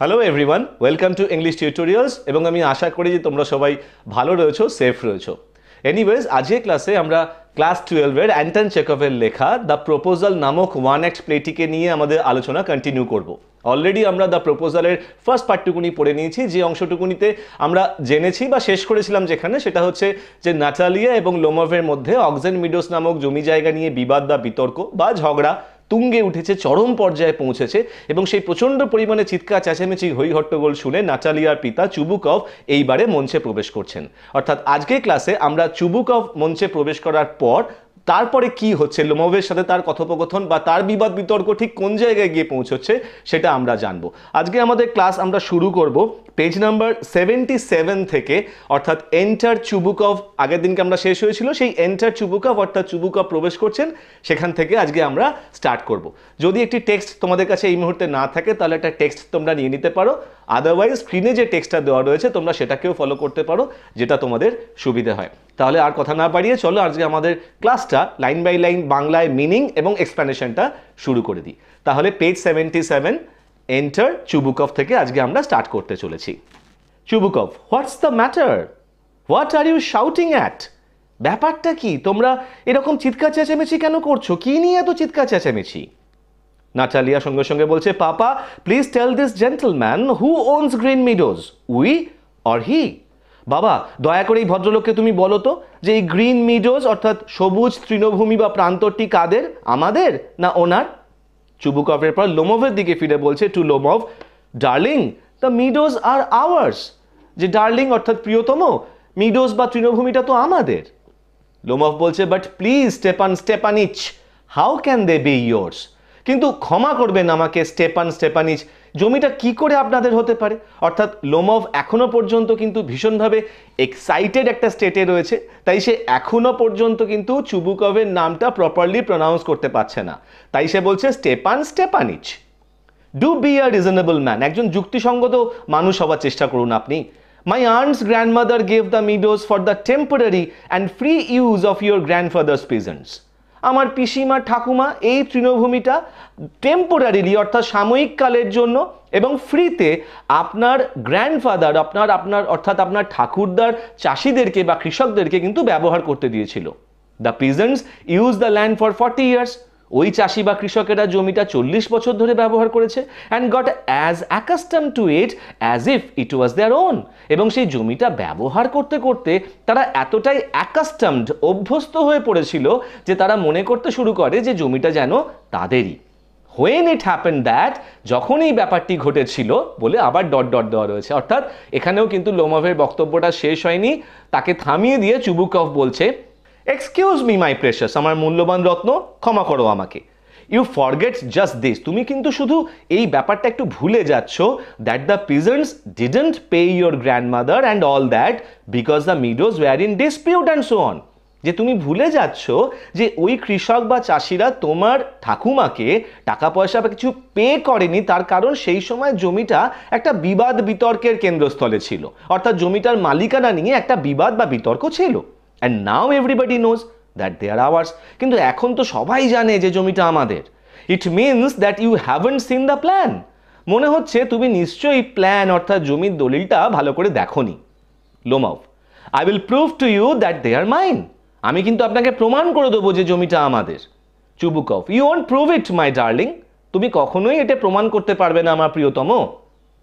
Hello everyone welcome to English tutorials এবং আমি আশা করি যে তোমরা সবাই ভালো রয়েছো সেফ রয়েছো। এনিওয়েজ আজকের ক্লাসে আমরা ক্লাস টুয়েলভের অ্যান্টন চেকভের লেখা দ্য প্রপোজাল নামক ওয়ান অ্যাক্ট প্লেটিকে নিয়ে আমাদের আলোচনা কন্টিনিউ করব। অলরেডি আমরা দ্য প্রপোজালের ফার্স্ট পার্টটুকুনি পড়ে নিয়েছি। যে অংশটুকুনিতে আমরা জেনেছি বা শেষ করেছিলাম যেখানে, সেটা হচ্ছে যে নাটালিয়া এবং লোমভের মধ্যে অক্সেন মিডোস নামক জমি জায়গা নিয়ে বিবাদ বা বিতর্ক বা ঝগড়া তুঙ্গে উঠেছে, চরম পর্যায়ে পৌঁছেছে এবং সেই প্রচণ্ড পরিমাণে চিৎকার, চেঁচামেচি হই হট্টগোল শুনে নাচালিয়ার পিতা চুবুকভ এইবারে মঞ্চে প্রবেশ করছেন। অর্থাৎ আজকের ক্লাসে আমরা চুবুকভ মঞ্চে প্রবেশ করার পর তারপরে কি হচ্ছে? লোমভের সাথে তার কথোপকথন বা তার বিবাদ বিতর্ক ঠিক কোন জায়গায় গিয়ে পৌঁছচ্ছে সেটা আমরা জানব। আজকে আমাদের ক্লাস আমরা শুরু করব পেজ নাম্বার সেভেন্টি সেভেন থেকে, অর্থাৎ এন্টার চুবুকভ আগের দিনকে আমরা শেষ হয়েছিল, সেই এন্টার চুবুকভ অর্থাৎ চুবুকভ প্রবেশ করছেন, সেখান থেকে আজকে আমরা স্টার্ট করব। যদি একটি টেক্সট তোমাদের কাছে এই মুহূর্তে না থাকে, তাহলে একটা টেক্সট তোমরা নিয়ে নিতে পারো। আদারওয়াইজ স্ক্রিনে যে টেক্সটটা দেওয়া রয়েছে, তোমরা সেটাকেও ফলো করতে পারো, যেটা তোমাদের সুবিধে হয়। তাহলে আর কথা না বাড়িয়ে চলো, আজকে আমাদের ক্লাসটা লাইন বাই লাইন বাংলায় মিনিং এবং এক্সপ্লেনেশনটা শুরু করে দিই। তাহলে page seventy seven enter Chubukov থেকে আজকে আমরা স্টার্ট করতে চলেছি। Chubukov what's the matter what are you shouting at ব্যাপারটা কি? তোমরা এরকম চিৎকার চেঁচামেচি কেন করছ? কি নিয়ে এত চিৎকার চেঁচামেচি? নাটালিয়া সঙ্গে সঙ্গে বলছে, papa please tell this gentleman who owns green meadows we or he বাবা, দয়া করে এই ভদ্রলোককে তুমি বলো তো যে এই গ্রিন মিডোজ, অর্থাৎ সবুজ তৃণভূমি বা প্রান্তরটি কাদের? আমাদের না ওনার? চুবুকভের পর লোমভের দিকে ফিরে বলছে to Lomov darling the meadows are ours যে ডার্লিং অর্থাৎ প্রিয়তম মিডোজ বা তৃণভূমিটা তো আমাদের। লোমভ বলছে but please Stepan Stepanych how can they be yours কিন্তু ক্ষমা করবেন আমাকে স্টেপান স্টেপানিচ জমিটা কি করে আপনাদের হতে পারে? অর্থাৎ লোমভ এখনও পর্যন্ত কিন্তু ভীষণভাবে এক্সাইটেড একটা স্টেটে রয়েছে, তাই সে এখনও পর্যন্ত কিন্তু চুবুকভের নামটা প্রপারলি প্রনাউন্স করতে পারছে না। তাই সে বলছে Stepan Stepanych. Do be a reasonable man একজন যুক্তিসঙ্গত মানুষ হওয়ার চেষ্টা করুন আপনি। My earns grandmother gave the meadows for the temporary and free use of your grandfather's peasants আমার পিসিমা, ঠাকুমা এই তৃণভূমিটা টেম্পোরারিলি অর্থাৎ সাময়িক কালের জন্য এবং ফ্রিতে আপনার গ্র্যান্ডফাদার আপনার আপনার, অর্থাৎ আপনার ঠাকুরদার চাষিদেরকে বা কৃষকদেরকে কিন্তু ব্যবহার করতে দিয়েছিল। The peasants use the land for forty years ওই চাষি বা কৃষকেরা জমিটা চল্লিশ বছর ধরে ব্যবহার করেছে and got as accustomed to it as if it was their own এবং সেই জমিটা ব্যবহার করতে করতে তারা এতটাই অ্যাকাস্টামড অভ্যস্ত হয়ে পড়েছিল যে তারা মনে করতে শুরু করে যে জমিটা যেন তাদেরই। হোয়েন ইট হ্যাপেন দ্যাট যখন এই ব্যাপারটি ঘটেছিল বলে আবার ডট ডট দেওয়া রয়েছে। অর্থাৎ এখানেও কিন্তু লোমভের বক্তব্যটা শেষ হয়নি। তাকে থামিয়ে দিয়ে চুবুকফ বলছে এক্সকিউজ মি মাই প্রেশাস আমার মূল্যবান রত্ন, ক্ষমা করো আমাকে। ইউ ফরগেট জাস্ট দিস তুমি কিন্তু শুধু এই ব্যাপারটা একটু ভুলে যাচ্ছ that the peasants didn't pay your grandmother and all that because the meadows were in dispute and so on যে তুমি ভুলে যাচ্ছ যে ওই কৃষক বা চাষিরা তোমার ঠাকুমাকে টাকা পয়সা বা কিছু পে করেনি, তার কারণ সেই সময় জমিটা একটা বিবাদ বিতর্কের কেন্দ্রস্থলে ছিল। অর্থাৎ জমিটার মালিকানা নিয়ে একটা বিবাদ বা বিতর্ক ছিল। And now everybody knows that they are ours কিন্তু এখন তো সবাই জানে যে জমিটা আমাদের। It means that you haven't seen the plan মনে হচ্ছে তুমি নিশ্চয়ই প্ল্যান অর্থাৎ জমির দলিলটা ভালো করে দেখনি। Lomov I will prove to you that they are mine আমি কিন্তু আপনাকে প্রমাণ করে দেবো যে জমিটা আমাদের। Chubukov you won't prove it my darling তুমি কখনোই এটা প্রমাণ করতে পারবে না, আমার প্রিয়তম।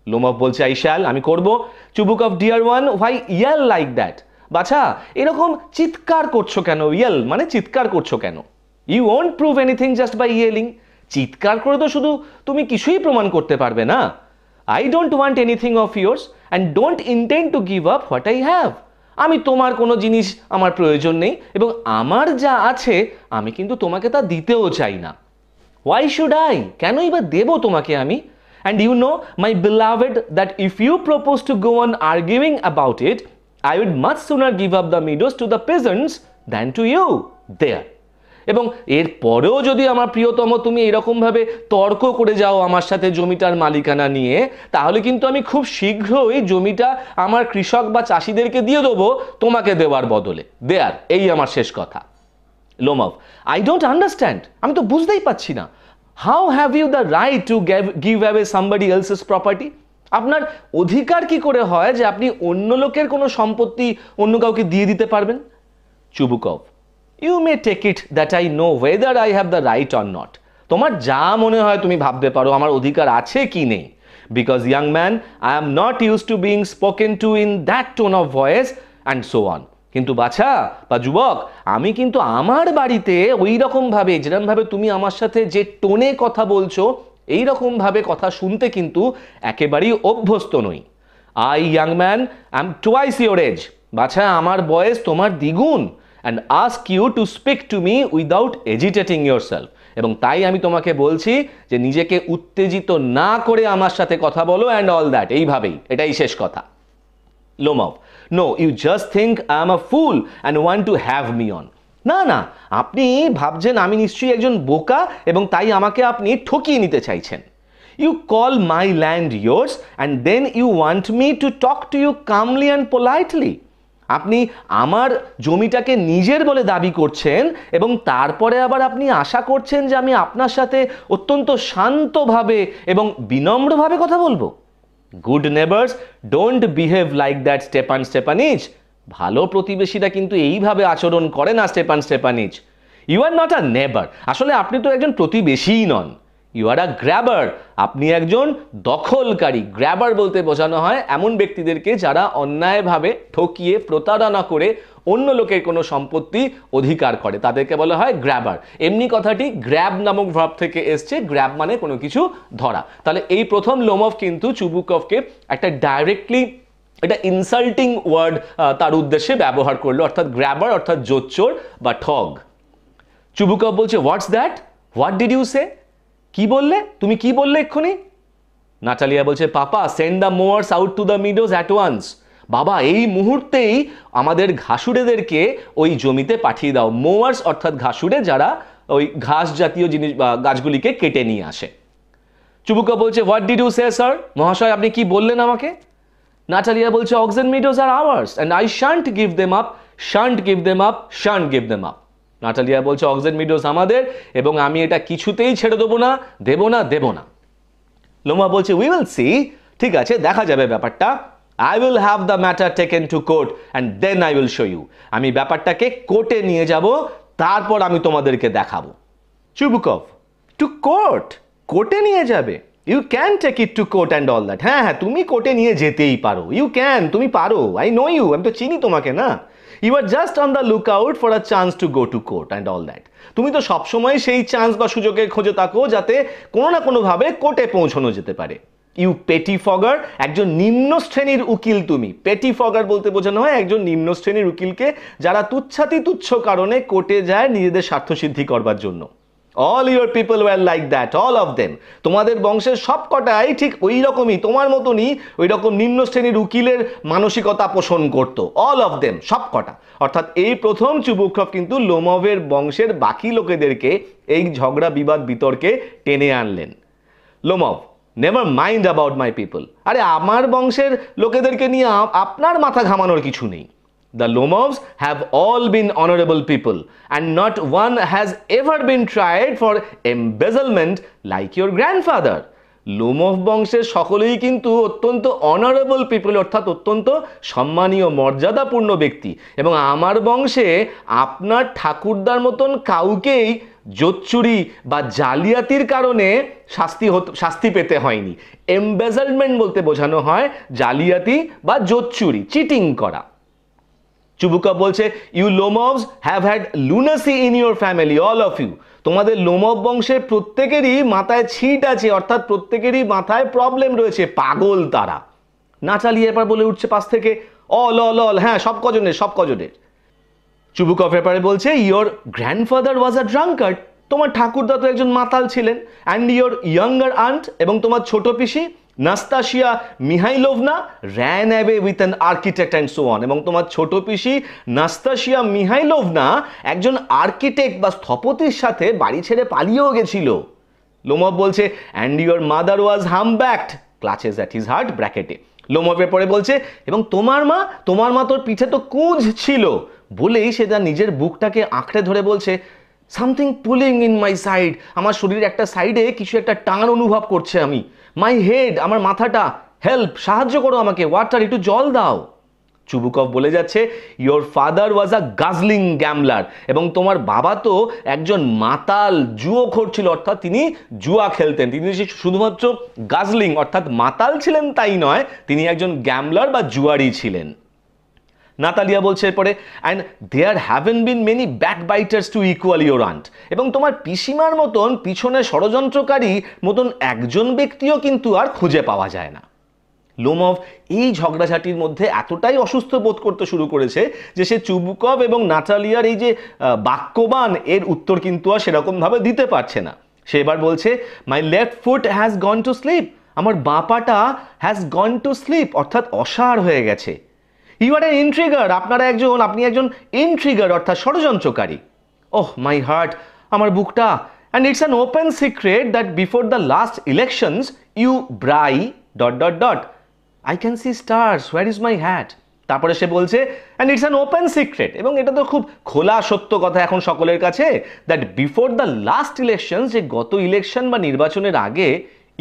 লোমভ বলছে আই শ্যাল আমি করব। Chubukov dear one why yell like that বাছা এরকম চিৎকার করছ কেন? ইয়েল মানে চিৎকার করছ কেন? You won't prove anything just by yelling চিৎকার করে তো শুধু তুমি কিছুই প্রমাণ করতে পারবে না। I don't want anything of yours and don't intend to give up what I have আমি তোমার কোনো জিনিস আমার প্রয়োজন নেই এবং আমার যা আছে আমি কিন্তু তোমাকে তা দিতেও চাই না। ওয়াই শুড আই কেনই বা দেবো তোমাকে আমি? And you know my beloved that if you propose to go on arguing about it I would much sooner give up the meadows to the peasants than to you there. এবং এর পরেও যদি আমার প্রিয়তম তুমি এরকমভাবে তর্ক করে যাও আমার সাথে জমিটার মালিকানা নিয়ে, তাহলে কিন্তু আমি খুব শীঘ্রই জমিটা আমার কৃষক বা চাষিদেরকে দিয়ে দেবো, তোমাকে দেওয়ার বদলে। দেয়ার, এই আমার শেষ কথা। লোমভ আই ডোন্ট আন্ডারস্ট্যান্ড আমি তো বুঝতেই পারছি না। How have you the right to give away somebody else's property আপনার অধিকার কি করে হয় যে আপনি অন্য লোকের কোনো সম্পত্তি অন্য কাউকে দিয়ে দিতে পারবেন? Chubukov you may take it that I know whether I have the right or not তোমার যা মনে হয় তুমি ভাবতে পারো, আমার অধিকার আছে কি নেই? Because young man I am not use to being spoken to in that tone of voice and so on কিন্তু বাছা, বা যুবক, আমি কিন্তু আমার বাড়িতে ওই রকমভাবে যেরকমভাবে তুমি আমার সাথে যে টোনে কথা বলছো এই রকমভাবে কথা শুনতে কিন্তু একেবারেই অভ্যস্ত নই। I young man I am twice your age বাছা, আমার বয়স তোমার দ্বিগুণ। And ask you to speak to me without agitating yourself এবং তাই আমি তোমাকে বলছি যে নিজেকে উত্তেজিত না করে আমার সাথে কথা বলো অ্যান্ড অল দ্যাট এইভাবেই, এটাই শেষ কথা। Lomov no you just think I am a fool and want to have me on না না, আপনি ভাবছেন আমি নিশ্চয়ই একজন বোকা এবং তাই আমাকে আপনি ঠকিয়ে নিতে চাইছেন। You call my land yours and then you want me to talk to you calmly and politely আপনি আমার জমিটাকে নিজের বলে দাবি করছেন এবং তারপরে আবার আপনি আশা করছেন যে আমি আপনার সাথে অত্যন্ত শান্তভাবে এবং বিনম্রভাবে কথা বলব। Good neighbours don't behave like that Stepan Stepanych ভালো প্রতিবেশীরা কিন্তু এইভাবে আচরণ করে না Stepan Stepanych you are not a neighbour আসলে আপনি তো একজন প্রতিবেশীই নন। ইউ আর আ গ্র্যাবার আপনি একজন দখলকারী। গ্র্যাবার বলতে বোঝানো হয় এমন ব্যক্তিদেরকে যারা অন্যায়ভাবে ঠকিয়ে, প্রতারণা করে অন্য লোকের কোনো সম্পত্তি অধিকার করে। তাদেরকে বলা হয় গ্র্যাবার এমনি কথাটি গ্র্যাব নামক ভাব থেকে এসছে। গ্র্যাব মানে কোনো কিছু ধরা। তাহলে এই প্রথম লোমভ কিন্তু চুবুকভকে একটা ডাইরেক্টলি এটা ইনসাল্টিং ওয়ার্ড তার উদ্দেশ্যে ব্যবহার করল, অর্থাৎ গ্র্যাবার অর্থাৎ জোচ্চোর বা ঠগ। চুবুকভ বলছে what's that what did you say কি বললে? তুমি কি বললে এক্ষুনি? নাটালিয়া বলছে, papa send the mowers out to the meadows at once বাবা, এই মুহূর্তেই আমাদের ঘাসুড়েদেরকে ওই জমিতে পাঠিয়ে দাও। মোয়ার্স অর্থাৎ ঘাসুড়ে যারা ওই ঘাস জাতীয় জিনিস, বা গাছগুলিকে কেটে নিয়ে আসে। চুবুকা বলছে what did you say sir মহাশয়, আপনি কি বললেন আমাকে? নাটালিয়া বলছে oxen meadows are ours and I shan't give them up shan't give them up shan't give them up Natalia বলছে অক্সিজেন মিডোজ আমাদের এবং আমি এটা কিছুতেই ছেড়ে দেবো না দেবো না দেবো না. লোমা বলছে উই উইল সি ঠিক আছে, দেখা যাবে ব্যাপারটা। I will have the matter taken to court and then I will show you আমি ব্যাপারটাকে কোর্টে নিয়ে যাব, তারপর আমি তোমাদেরকে দেখাবো। চুবুকভ টু কোর্ট কোর্টে নিয়ে যাবে। You can take it to court and all that হ্যাঁ হ্যাঁ তুমি কোর্টে নিয়ে যেতেই পারো। ইউ ক্যান তুমি পারো। আই নো ইউ আমি তো চিনি তোমাকে, না? You are just on the look out for a chance to go to court and all that তুমি তো সবসময় সেই চান্স বা সুযোগের খোঁজে থাকো যাতে কোনো না কোনোভাবে কোর্টে পৌঁছানো যেতে পারে। ইউ পেটি ফগার একজন নিম্ন শ্রেণির উকিল তুমি। পেটি ফগার বলতে বোঝানো হয় একজন নিম্ন শ্রেণির উকিলকে যারা তুচ্ছাতি তুচ্ছ কারণে কোর্টে যায় নিজেদের স্বার্থসিদ্ধি করবার জন্য। All your people were like that all of them তোমাদের বংশের সব কটাই ঠিক ওই রকমই তোমার মতনই ওই রকম নিম্ন শ্রেণির উকিলের মানসিকতা পোষণ করতো অল অফ দেম সব কটা অর্থাৎ এই প্রথম চুবুক্ষভ কিন্তু লোমভের বংশের বাকি লোকেদেরকে এই ঝগড়া, বিবাদ, বিতর্কে টেনে আনলেন। Lomov never mind about my people আরে আমার বংশের লোকেদেরকে নিয়ে আপনার মাথা ঘামানোর কিছু নেই। The Lomovs have all been honorable people, and not one has ever been tried for embezzlement like your grandfather. Lomov বংশের সকলেই কিন্তু অত্যন্ত অনারেবল পিপল অর্থাৎ অত্যন্ত সম্মানীয় মর্যাদাপূর্ণ ব্যক্তি। এবং আমার বংশে আপনার ঠাকুরদার মতন কাউকেই জোচ্চুরি বা জালিয়াতির কারণে শাস্তি হত শাস্তি পেতে হয়নি। এমবেজালমেন্ট বলতে বোঝানো হয় জালিয়াতি বা জোচ্চুরি চিটিং করা। চুবুকা বলছে you Lomovs have had lunacy in your family all of you তোমাদের লোমভ বংশের প্রত্যেকেরই মাথায় ছিট আছে, অর্থাৎ প্রত্যেকেরই মাথায় প্রবলেম রয়েছে, পাগল তারা। না চালিয়ে এবার বলে উঠছে পাশ থেকে অল অল অল হ্যাঁ সব কজনের সব কজনের। চুবুকফ ব্যাপারে বলছে ইয়োর গ্র্যান্ডফাদার ওয়াজ আ ড্রাঙ্কার্ড তোমার ঠাকুরদা তো একজন মাতাল ছিলেন অ্যান্ড ইয়োর ইয়াঙ্গার আন্ট এবং তোমার ছোট পিসি Nastasya Mikhailovna, ran away with an architect and so on. এবং তোমার ছোট পিসি নাস্তাশিয়া মিহাইলোভনা একজন আর্কিটেক্ট বা স্থপতির সাথে বাড়ি ছেড়ে পালিয়েও গেছিল। লোমভ বলছে and your mother was hump backed clutches at his heart ব্র্যাকেটে লোমভের পরে বলছে, এবং তোমার মা তোমার মা তোর পিঠে তো কুঁজ ছিল। বলেই সে তার নিজের বুকটাকে আঁকড়ে ধরে বলছে something pulling in my side আমার শরীরের একটা সাইডে কিছু একটা টান অনুভব করছে আমি। মাই হেড আমার মাথাটা হেল্প সাহায্য করো আমাকে। ওয়াটার একটু জল দাও। চুবুকভ বলে যাচ্ছে ইয়োর ফাদার ওয়াজ আ গাজলিং গ্যামলার এবং তোমার বাবা তো একজন মাতাল জুয়োখোর ছিল, অর্থাৎ তিনি জুয়া খেলতেন। তিনি শুধুমাত্র গাজলিং অর্থাৎ মাতাল ছিলেন তাই নয়, তিনি একজন গ্যামলার বা জুয়ারি ছিলেন। নাতালিয়া বলছে এরপরে and there haven't been many backbiters to equal your aunt এবং তোমার পিসিমার মতন পিছনে ষড়যন্ত্রকারী মতন একজন ব্যক্তিও কিন্তু আর খুঁজে পাওয়া যায় না। লোমভ এই ঝগড়াঝাটির মধ্যে এতটাই অসুস্থ বোধ করতে শুরু করেছে যে সে চুবুকভ এবং নাটালিয়ার এই যে বাক্যবান এর উত্তর কিন্তু আর সেরকমভাবে দিতে পারছে না। সে এবার বলছে my left foot has gone to sleep আমার বাঁপাটা হ্যাজ গন টু স্লিপ অর্থাৎ অসাড় হয়ে গেছে। ইউ আর এন ইন্ট্রিগার আপনারা একজন, আপনি একজন ইন্ট্রিগার অর্থাৎ ষড়যন্ত্রকারী। ওহ মাই হার্ট আমার বুকটা। And it's an open secret that before the last elections you bri dot dot dot I can see stars where is my hat তারপরে সে বলছে and it's an open secret এবং এটা তো খুব খোলা, সত্য কথা এখন সকলের কাছে that before the last election যে গত ইলেকশন বা নির্বাচনের আগে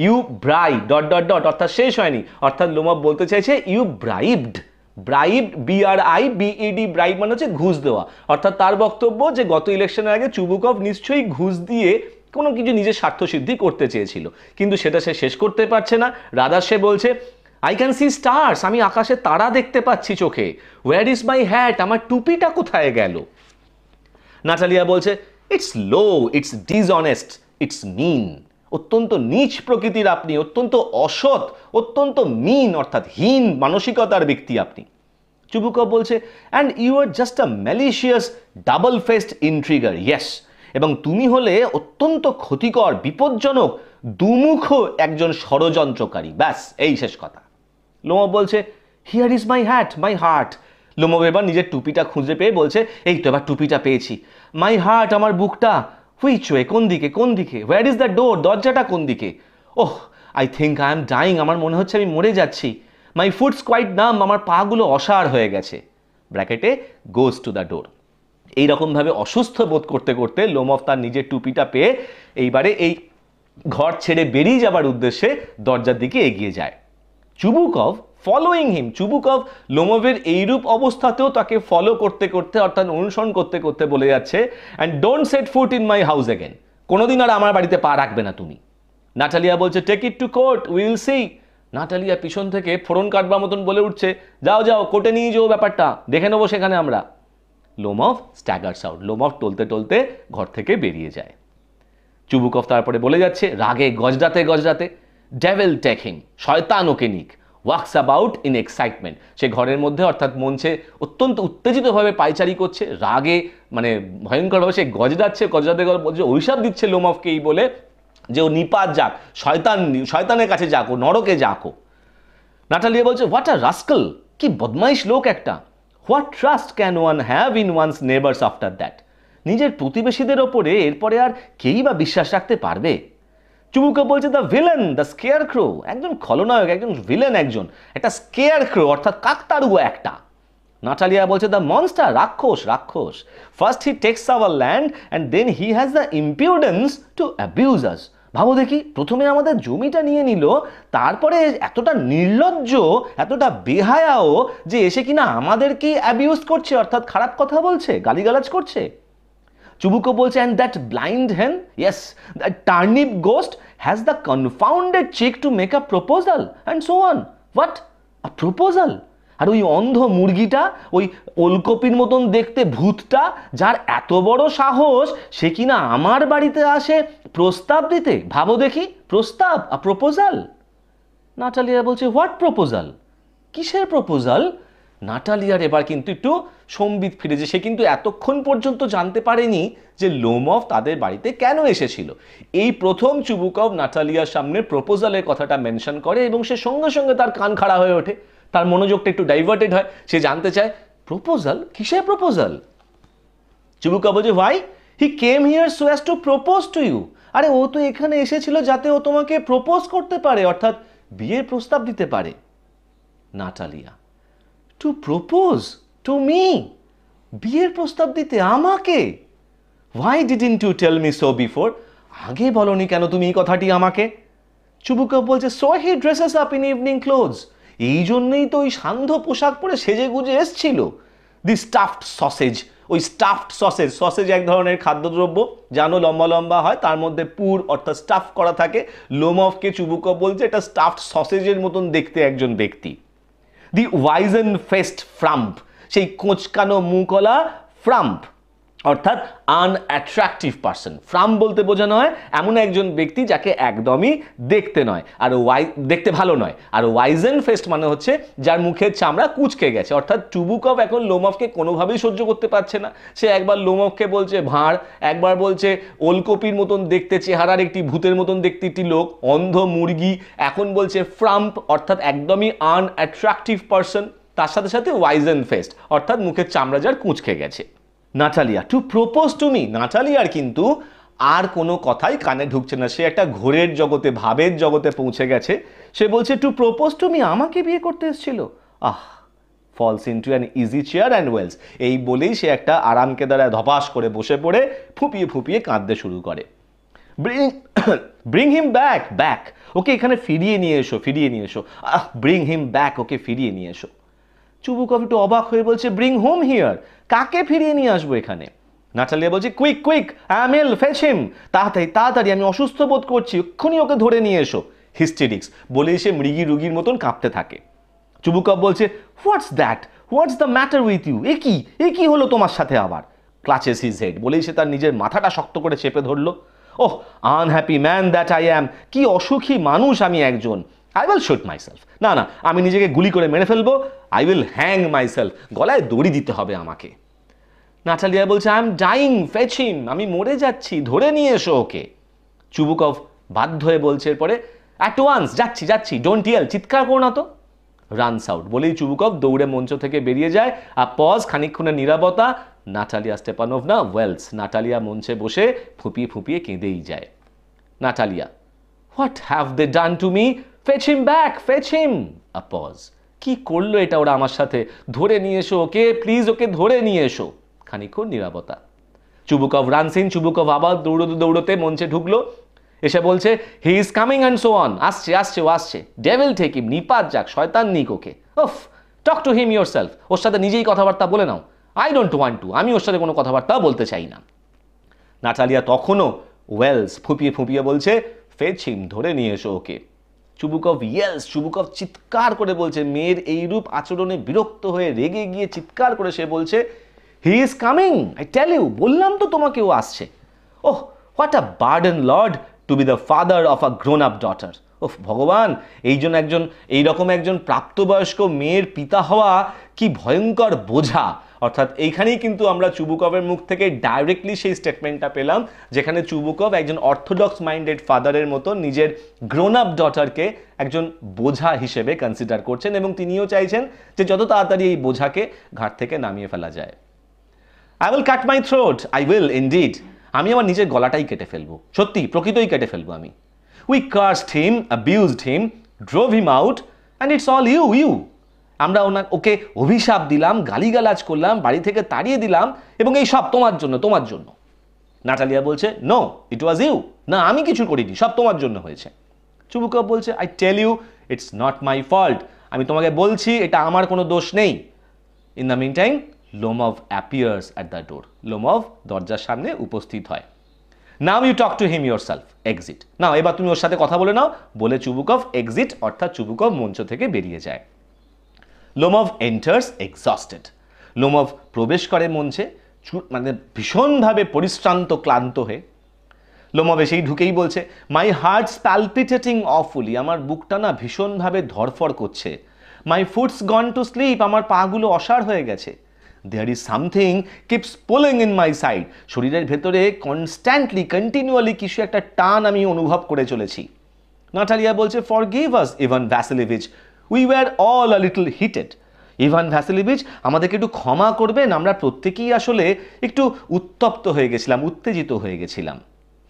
ইউ ব্রাই ডট ডট ডট অর্থাৎ শেষ হয়নি। অর্থাৎ লোমব বলতে চাইছে you bribed bribe B R I B E D bribe মানে হচ্ছে ঘুষ দেওয়া। অর্থাৎ তার বক্তব্য যে গত ইলেকশনের আগে চুবুকভ নিশ্চয়ই ঘুষ দিয়ে কোনো কিছু নিজের স্বার্থ সিদ্ধি করতে চেয়েছিল। কিন্তু সেটা সে শেষ করতে পারছে না। রাদার সে বলছে আই ক্যান সি স্টার্স আমি আকাশে তারা দেখতে পাচ্ছি চোখে। ওয়ার ইজ মাই হ্যাট আমার টুপিটা কোথায় গেল? নাটালিয়া বলছে it's low it's dishonest it's mean অত্যন্ত নিচ প্রকৃতির আপনি, অত্যন্ত অসৎ, অত্যন্ত মিন অর্থাৎ হীন মানসিকতার ব্যক্তি আপনি। চুবুকভ বলছে and you are just a malicious double faced intriguer yes এবং তুমি হলে অত্যন্ত ক্ষতিকর, বিপজ্জনক, দুমুখ একজন ষড়যন্ত্রকারী। ব্যাস, এই শেষ কথা। লোমব বলছে here is my hat my heart Lomov এবার নিজের টুপিটা খুঁজে পেয়ে বলছে, এই তো এবার টুপিটা পেয়েছি। মাই হার্ট আমার বুকটা হুইচ ওয়ে, কোন দিকে কোন দিকে? হোয়ার ইজ দ্য ডোর দরজাটা কোন দিকে? ওহ I think I am dying আমার মনে হচ্ছে আমি মরে যাচ্ছি। মাই ফুডস কোয়াইট নাম আমার পাগুলো অসাড় হয়ে গেছে। ব্র্যাকেটে গোজ টু দ্য ডোর এইরকমভাবে অসুস্থ বোধ করতে করতে লোমফ তার নিজের টুপিটা পেয়ে এইবারে এই ঘর ছেড়ে বেরিয়ে যাবার উদ্দেশ্যে দরজার দিকে এগিয়ে যায়। চুবুকভ ফলোয়িং হিম চুবুকভ লোমভের এইরূপ অবস্থাতেও তাকে ফলো করতে করতে, অর্থাৎ অনুসরণ করতে করতে বলে যাচ্ছে and don't set foot in my house again কোনোদিন আর আমার বাড়িতে পা রাখবে না তুমি। নাটালিয়া বলছে take it to court we'll see Natalia পিছন থেকে ফোড়ন কাটবার মতন বলে উঠছে, যাও যাও, কোর্টে নিয়ে যাও ব্যাপারটা, দেখে নেব সেখানে আমরা। লোমভ স্ট্যাগার্স আউট লোমভ টলতে টলতে ঘর থেকে বেরিয়ে যায়। চুবুকভ তারপরে বলে যাচ্ছে, রাগে, গজরাতে গজরাতে। ডেভেল টেকিং শয়তান ওকে নিক ওয়াক্স অ্যাবাউট ইন এক্সাইটমেন্ট সে ঘরের মধ্যে অর্থাৎ মঞ্চে অত্যন্ত উত্তেজিতভাবে পায়চারি করছে, রাগে মানে ভয়ঙ্করভাবে সে গজরাচ্ছে গজরাতে গজ বলছে অভিশাপ দিচ্ছে লোমভকে এই বলে যে ও নিপাত যাক, শয়তান, শয়তানের কাছে যাক, ও নরকে যাক ও। নাটালিয়া বলছে হোয়াট আর রাস্কল কি বদমাইশ লোক একটা। What trust can one have in one's neighbours after that নিজের প্রতিবেশীদের ওপরে এরপরে আর কেই বা বিশ্বাস রাখতে পারবে? চুবুকা বলছে the villain the scarecrow একজন খলনায়ক, একজন ভিলেন একজন। একটা স্কেয়ার ক্রো অর্থাৎ কাকতারুয়া একটা। নাটালিয়া বলছে দ্য মনস্টার রাক্ষস রাক্ষস। First he takes our land and then he has the impudence to abuse us ভাবো দেখি, প্রথমে আমাদের জমিটা নিয়ে নিল, তারপরে এতটা নির্লজ্জ, এতটা বেহায়াও যে এসে কিনা আমাদেরকেই অ্যাবিউজ করছে, অর্থাৎ খারাপ কথা বলছে, গালিগালাজ করছে। চুবুকো বলছে and that blind hen yes that turnip ghost has the confounded cheek to make a proposal and so on what a proposal আর ওই অন্ধ মুরগিটা, ওই ওলকপির মতন দেখতে ভূতটা, যার এত বড় সাহস, সে কিনা আমার বাড়িতে আসে প্রস্তাব দিতে? ভাবো দেখি, প্রস্তাব আ প্রপোজাল নাটালিয়া বলছে হোয়াট প্রপোজাল কিসের প্রপোজাল নাটালিয়ার এবার কিন্তু একটু সম্বিত ফিরেছে সে কিন্তু এতক্ষণ পর্যন্ত জানতে পারেনি যে লোমফ তাদের বাড়িতে কেন এসেছিল। এই প্রথম চুবুকভ নাটালিয়ার সামনে প্রপোজালের কথাটা মেনশন করে এবং সে সঙ্গে সঙ্গে তার কান খাড়া হয়ে ওঠে। তার মনোযোগটা একটু ডাইভার্টেড হয়। সে জানতে চায়, প্রপোজাল? কিসের প্রপোজাল? চুবুকা বলছে, why he came here so as to propose to you আরে, ও তো এখানে এসেছিল যাতে ও তোমাকে প্রপোজ করতে পারে, অর্থাৎ বিয়ের প্রস্তাব দিতে পারে। Natalia to propose to me বিয়ের প্রস্তাব দিতে আমাকে? Why didn't to tell me so before আগে বলনি কেন তুমি এই কথাটি আমাকে? চুবুকা বলছে so he dresses up in evening clothes এই জন্যই তো ওই সান্ধ্য পোশাক পরে সেজে গুজে এসছিল। দি স্টাফড সসেজ ওই স্টাফড সসেজ সসেজ এক ধরনের খাদ্যদ্রব্য, জানো লম্বা লম্বা হয়, তার মধ্যে পুর অর্থাৎ স্টাফ করা থাকে। লোমফকে চুবুকভ বলছে, এটা স্টাফড সসেজের মতন দেখতে একজন ব্যক্তি। দি ওয়াইজেন ফেস্ট ফ্রাম্প সেই কোঁচকানো মুখলা ফ্রাম্প, অর্থাৎ আনঅ্যাট্রাকটিভ পার্সন ফ্রাম বলতে বোঝানো হয় এমন একজন ব্যক্তি যাকে একদমই দেখতে নয়, আর ওয়াই, দেখতে ভালো নয়। আর ওয়াইজেন ফেস্ট মানে হচ্ছে যার মুখের চামড়া কুচকে গেছে, অর্থাৎ টুবুকভ এখন লোমফকে কোনোভাবেই সহ্য করতে পারছে না। সে একবার লোমফকে বলছে, ভাঁড়, একবার বলছে, ওলকপির মতন দেখতে, চেহারার একটি ভূতের মতন দেখতে একটি লোক, অন্ধ মুরগি। এখন বলছে ফ্রাম্প, অর্থাৎ একদমই আনঅ্যাট্রাকটিভ পার্সন তার সাথে সাথে ওয়াইজেন ফেস্ট, অর্থাৎ মুখের চামড়া যার কুচকে গেছে। Natalia to propose to me নাটালিয়ার কিন্তু আর কোনো কথাই কানে ঢুকছে না। সে একটা ঘোরের জগতে, ভাবের জগতে পৌঁছে গেছে। সে বলছে টু প্রোপোজ টু মি আমাকে বিয়ে করতে এসেছিল? আহ falls into an easy chair and wails এই বলেই সে একটা আরামকে দ্বারা ধপাস করে বসে পড়ে, ফুপিয়ে ফুপিয়ে কাঁদতে শুরু করে। Bring bring him back back ওকে এখানে ফিরিয়ে নিয়ে এসো, ফিরিয়ে নিয়ে এসো। আহ ব্রিং হিম ব্যাক ওকে ফিরিয়ে নিয়ে এসো। চুবুকভ একটু অবাক হয়ে বলছে ব্রিং হোম হিয়ার কাকে ফিরিয়ে নিয়ে আসব এখানে? নাটালিয়া বলছে quick quick I'm ill fetch him তাড়াতাড়ি তাড়াতাড়ি, আমি অসুস্থ বোধ করছি, এক্ষুনি ওকে ধরে নিয়ে এসো। হিস্টেরিক্স বলেই সে মৃগী রুগীর মতন কাঁপতে থাকে। চুবুকভ বলছে what's that what's the matter with you এ কি? এ কি হলো তোমার সাথে আবার? ক্লাচেস হিজ হেড বলেই সে তার নিজের মাথাটা শক্ত করে চেপে ধরলো। ওহ unhappy man that I am কি অসুখী মানুষ আমি একজন! আই উইল শুট মাইসেলফ না না, আমি নিজেকে গুলি করে মেরে ফেলব। আই উইল হ্যাং মাইসেলফ গলায় দড়ি দিতে হবে আমাকে। নাটালিয়া বলছে I am dying fetch him আমি মরে যাচ্ছি, ধরে নিয়ে এসো ওকে। চুবুকভ বাধ্য হয়ে বলছে এরপরে অ্যাট ওয়ান্স যাচ্ছি যাচ্ছি ডোন্ট ইয়েল চিৎকার করো না তো। রানস আউট বলেই চুবুকভ দৌড়ে মঞ্চ থেকে বেরিয়ে যায়। আর পজ খানিক্ষণের নিরাপত্তা নাটালিয়া স্টেপানোভনা ওয়েলস নাটালিয়া মঞ্চে বসে ফুপিয়ে ফুপিয়ে কেঁদেই যায়। Natalia what have they done to me fetch him back fetch him pause কি করল এটা ওরা আমার সাথে? ধরে নিয়ে এসো ওকে প্লিজ ওকে ধরে নিয়ে এসো। খানিক্ষণ নিরাপত্তা চুবুকভ রানসিন চুবুকভ আবার দৌড়তে দৌড়তে মঞ্চে ঢুকলো। এসে বলছে he is coming and so on আসছে আসছে, ও আসছে। ডেভিল ঠেক ইম নিপাত যাক, শয়তান নিক ওকে। Oof talk to him yourself ওর সাথে নিজেই কথাবার্তা বলে নাও। আই ডোন্ট ওয়ান্ট টু আমি ওর সাথে কোনো কথাবার্তা বলতে চাই না। নাটালিয়া তখনও ওয়েলস ফুপিয়ে ফুপিয়ে বলছে ফেচ হিম ধরে নিয়ে এসো ওকে। চুবুকভ ইয়েলস, চুবুকভ চিৎকার করে বলছে, মেয়ের এইরূপ আচরণে বিরক্ত হয়ে রেগে গিয়ে চিৎকার করে সে বলছে he is coming I tell you বললাম তো তোমাকে ও আসছে। ওহ what a burden lord to be the father of a grown up daughter ওহ, ভগবান, এই জন্য একজন এইরকম একজন প্রাপ্তবয়স্ক মেয়ের পিতা হওয়া কি ভয়ঙ্কর বোঝা। অর্থাৎ এইখানেই কিন্তু আমরা চুবুকভের মুখ থেকে ডাইরেক্টলি সেই স্টেটমেন্টটা পেলাম, যেখানে চুবুকভ একজন অর্থোডক্স মাইন্ডেড ফাদারের মতো নিজের গ্রোন আপ ডটারকে একজন বোঝা হিসেবে কনসিডার করছেন এবং তিনিও চাইছেন যে যত তাড়াতাড়ি এই বোঝাকে ঘাট থেকে নামিয়ে ফেলা যায়। I will cut my throat I will indeed আমি আমার নিজের গলাটাই কেটে ফেলব, সত্যি, প্রকৃতই কেটে ফেলব আমি। We cursed him abused him drove him out and it's all you you আমরা ওনা, ওকে অভিশাপ দিলাম, গালিগালাজ করলাম, বাড়ি থেকে তাড়িয়ে দিলাম এবং এই সব তোমার জন্য তোমার জন্য। নাটালিয়া বলছে নো ইট ওয়াজ ইউ না, আমি কিছু করিনি, সব তোমার জন্য হয়েছে। চুবুকভ বলছে I tell you it's not my fault আমি তোমাকে বলছি, এটা আমার কোনো দোষ নেই। In the meantime Lomov appears at the door Lomov দরজার সামনে উপস্থিত হয়। Now you talk to him yourself exit now এবার তুমি ওর সাথে কথা বলে নাও। বলে চুবুকভ এক্সিট অর্থাৎ চুবুকভ মঞ্চ থেকে বেরিয়ে যায়। লোমভ এন্টার্স এক্সস্টেড লোমভ প্রবেশ করে মঞ্চে মানে ভীষণভাবে পরিশ্রান্ত, ক্লান্ত হয়ে। লোমভ এসেই ঢুকেই বলছে মাই হার্টস প্যালপিটেটিং অফুলি আমার বুকটা না ভীষণভাবে ধরফর করছে। My foot's gone to sleep আমার পাগুলো অসাড় হয়ে গেছে। There is something keeps pulling in my side শরীরের ভেতরে কনস্ট্যান্টলি কন্টিনিউয়ালি কিছু একটা টান আমি অনুভব করে চলেছি। নাটালিয়া বলছে forgive us Ivan Vassilevitch we were all a little heated Ivan Vassilevitch আমাদেরকে একটু ক্ষমা করবেন, আমরা প্রত্যেকেই আসলে একটু উত্তপ্ত হয়ে গেছিলাম, উত্তেজিত হয়ে গেছিলাম।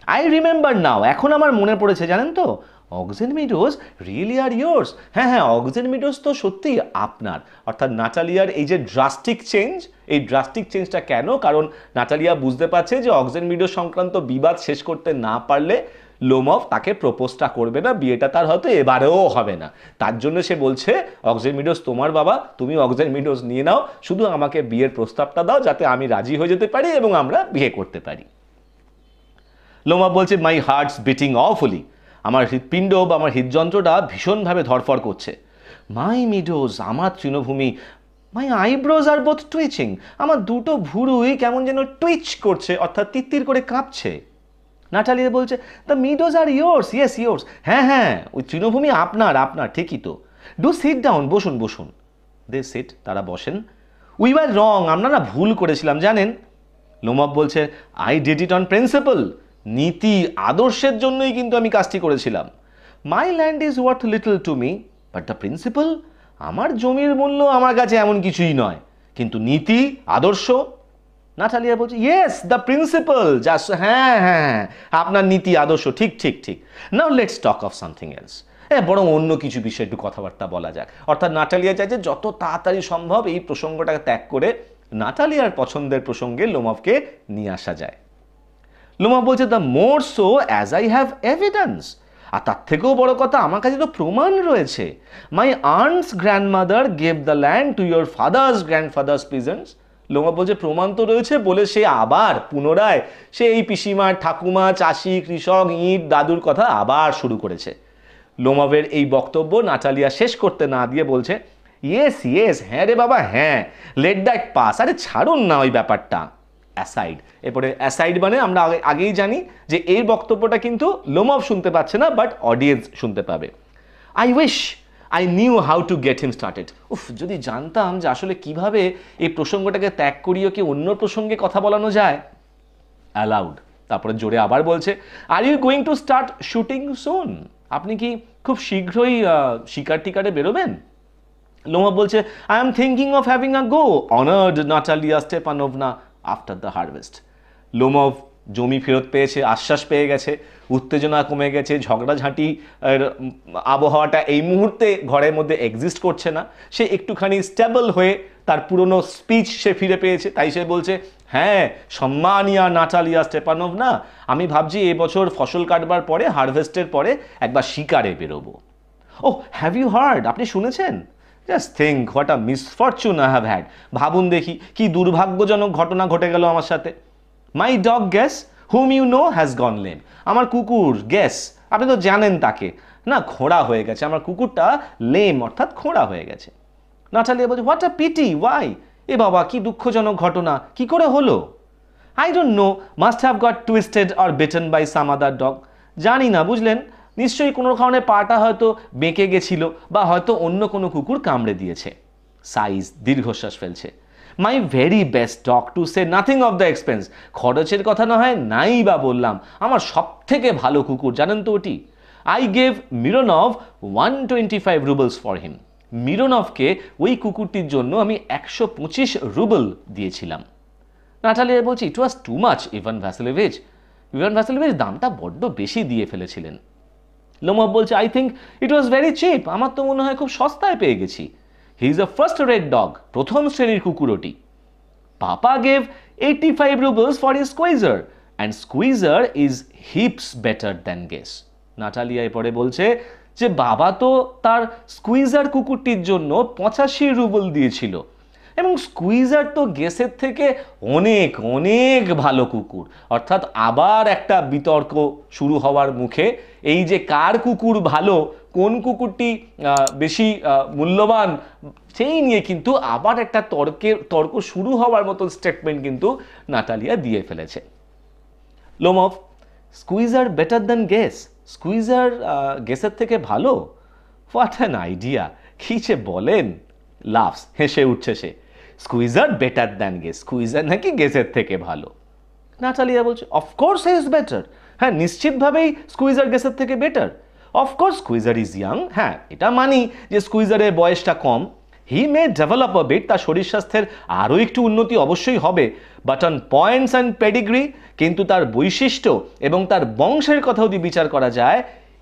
আই রিমেম্বার নাও এখন আমার মনে পড়েছে, জানেন তো? Oxen Meadows really are yours হ্যাঁ হ্যাঁ অক্সেন মিডোজ তো সত্যিই আপনার। অর্থাৎ নাটালিয়ার এই যে ড্রাস্টিক চেঞ্জ এই ড্রাস্টিক চেঞ্জটা কেন? কারণ নাটালিয়া বুঝতে পারছে যে অক্সেন মিডোজ সংক্রান্ত বিবাদ শেষ করতে না পারলে লোমফ তাকে প্রপোজটা করবে না, বিয়েটা তার হয়তো এবারেও হবে না। তার জন্য সে বলছে, অক্সিজেন মিডোজ তোমার বাবা, তুমি অক্সিজেন মিডোজ নিয়ে নাও, শুধু আমাকে বিয়ের প্রস্তাবটা দাও যাতে আমি রাজি হয়ে যেতে পারি এবং আমরা বিয়ে করতে পারি। লোমা বলছে মাই হার্টস বিটিং অফুলি আমার হৃৎপিণ্ড বা আমার হৃদযন্ত্রটা ভীষণভাবে ধরফর করছে। মাই মিডোজ আমার তৃণভূমি my eyebrows are both twitching আমার দুটো ভুরুই কেমন যেন টুইচ করছে, অর্থাৎ তিত্তির করে কাঁপছে। নাটালিয়া বলছে the meadows are yours yes yours হ্যাঁ হ্যাঁ ওই তৃণভূমি আপনার আপনার, ঠিকই তো। ডু সিট ডাউন বসুন বসুন। দে সিট তারা বসেন। উই আর রং না ভুল করেছিলাম, জানেন? লোমব বলছে I did it on principle নীতি, আদর্শের জন্যই কিন্তু আমি কাজটি করেছিলাম। My land is worth little to me but the principle আমার জমির মূল্য আমার কাছে এমন কিছুই নয়। কিন্তু নীতি, আদর্শ নাটালিয়া বলছে ইয়েস দ্য প্রিন্সিপাল জাস হ্যাঁ হ্যাঁ আপনার নীতি, আদর্শ, ঠিক ঠিক ঠিক। Now let's talk of something else হ্যাঁ বরং অন্য কিছু বিষয়ে একটু কথাবার্তা বলা যাক। অর্থাৎ নাটালিয়া চাই যে, যত তাড়াতাড়ি সম্ভব এই প্রসঙ্গটাকে ত্যাগ করে নাটালিয়ার পছন্দের প্রসঙ্গে লোমভকে নিয়ে আসা যায়। লোমা বলছে the more so as I have evidence আর তার থেকেও বড় কথা, আমার কাছে তো প্রমাণ রয়েছে। My earns grandmother gave the land to your father's grandfather's peasants Lomov বলছে, প্রমাণ তো রয়েছে, বলে সে আবার পুনরায় সে এই পিসিমার ঠাকুমা, চাষি, কৃষক, ইট, দাদুর কথা আবার শুরু করেছে। লোমাবের এই বক্তব্য নাটালিয়া শেষ করতে না দিয়ে বলছে, ইয়েস ইয়েস হ্যাঁ রে বাবা হ্যাঁ লেট দ্যাট পাস, আরে ছাড়ুন না ওই ব্যাপারটা। অ্যাসাইড। এরপরে অ্যাসাইড মানে আমরা আগে- আগেই জানি যে এই বক্তব্যটা কিন্তু লোমব শুনতে পাচ্ছে না, বাট অডিয়েন্স শুনতে পাবে। I wish I knew how to get him started উফ, যদি জানতাম যে আসলে কীভাবে এই প্রসঙ্গটাকে ত্যাগ করিয়ে কি অন্য প্রসঙ্গে কথা বলানো যায়। অ্যালাউড তারপরে জোরে আবার বলছে are you going to start shooting soon আপনি কি খুব শীঘ্রই শিকার টিকারে বেরোবেন? লোমা বলছে I am thinking of having a go honoured Natalia Stepanovna after the harvest Lomov জমি ফেরত পেয়েছে, আশ্বাস পেয়ে গেছে, উত্তেজনা কমে গেছে, ঝগড়াঝাঁটি আবহাওয়াটা এই মুহূর্তে ঘরের মধ্যে এক্সিস্ট করছে না। সে একটুখানি স্টেবল হয়ে তার পুরনো স্পিচ সে ফিরে পেয়েছে। তাই সে বলছে হ্যাঁ সম্মানিয়া নাটালিয়া স্টেপানভ না, আমি ভাবছি এবছর ফসল কাটবার পরে হারভেস্টের পরে একবার শিকারে বেরোবো। ও হ্যাভ ইউ হার্ড আপনি শুনেছেন? Just think what a misfortune I have had ভাবুন দেখি, কি দুর্ভাগ্যজনক ঘটনা ঘটে গেল আমার সাথে। My dog Guess hmm you know has gone lame আমার কুকুর গ্যাস আপনি তো জানেন তাকে। না, খোঁড়া হয়ে গেছে। আমার কুকুরটা লেম অর্থাৎ খোঁড়া হয়ে গেছে। নাটালিয়া বলছে হোয়াট আ পিটি ওয়াই এ বাবা, কি দুঃখজনক ঘটনা। কি করে হলো? I don't know must have got twisted or bitten by some other dog জানি না, বুঝলেন? নিশ্চয়ই কোনো কারণে পাটা হয়তো বেঁকে গেছিল বা হয়তো অন্য কোনো কুকুর কামড়ে দিয়েছে। সাইজ দীর্ঘশ্বাস ফেলছে। My very best dog to say nothing of the expense খরচের কথা না হয় নাই বা বললাম। আমার সব থেকে ভালো কুকুর, জানেন তো ওটি? I gave Mironov one twenty five roubles for him মিরনভকে ওই কুকুরটির জন্য আমি একশো পঁচিশ রুবল দিয়েছিলাম। নাটালিয়া বলছি it was too much Ivan Vasilevich Ivan Vasilevich দামটা বড্ড বেশি দিয়ে ফেলেছিলেন। লোমব বলছে I think it was very cheap আমার তো মনে হয় খুব সস্তায় পেয়ে গেছি। He is a first rate dog প্রথম শ্রেণির কুকুরটি। Papa gave eighty five rubles for is Squeezer and Squeezer is heaps better than Guess Natalia পরে বলছে যে বাবা তো তার স্কুইজার কুকুরটির জন্য পঁচাশি রুবল দিয়েছিল এবং স্কুইজার তো গেসের থেকে অনেক অনেক ভালো কুকুর। অর্থাৎ আবার একটা বিতর্ক শুরু হওয়ার মুখে এই যে কার কুকুর ভালো কোন কুকুরটি বেশি মূল্যবান, সেই নিয়ে কিন্তু আবার একটা তর্কের, তর্ক শুরু হওয়ার মতো স্টেটমেন্ট কিন্তু নাটালিয়া দিয়ে ফেলেছে। Lomov Squeezer better than Guess Squeezer গেসের থেকে ভালো? হোয়াট অ্যান আইডিয়া কী যে বলেন। লাভস হেসে উঠছে সে। Squeezer better than Guess Squeezer নাকি গেসের থেকে ভালো? নাটালিয়া বলছে অফকোর্স ইজ বেটার হ্যাঁ নিশ্চিতভাবেই স্কুইজার গেসের থেকে better of course Squeezer is young হ্যাঁ এটা মানি যে স্কুইজারের বয়সটা কম। হি মে ডেভেলপ আ বিট তার শরীর স্বাস্থ্যের আরও একটু উন্নতি অবশ্যই হবে। But on points and pedigree কিন্তু তার বৈশিষ্ট্য এবং তার বংশের কথা যদি বিচার করা যায়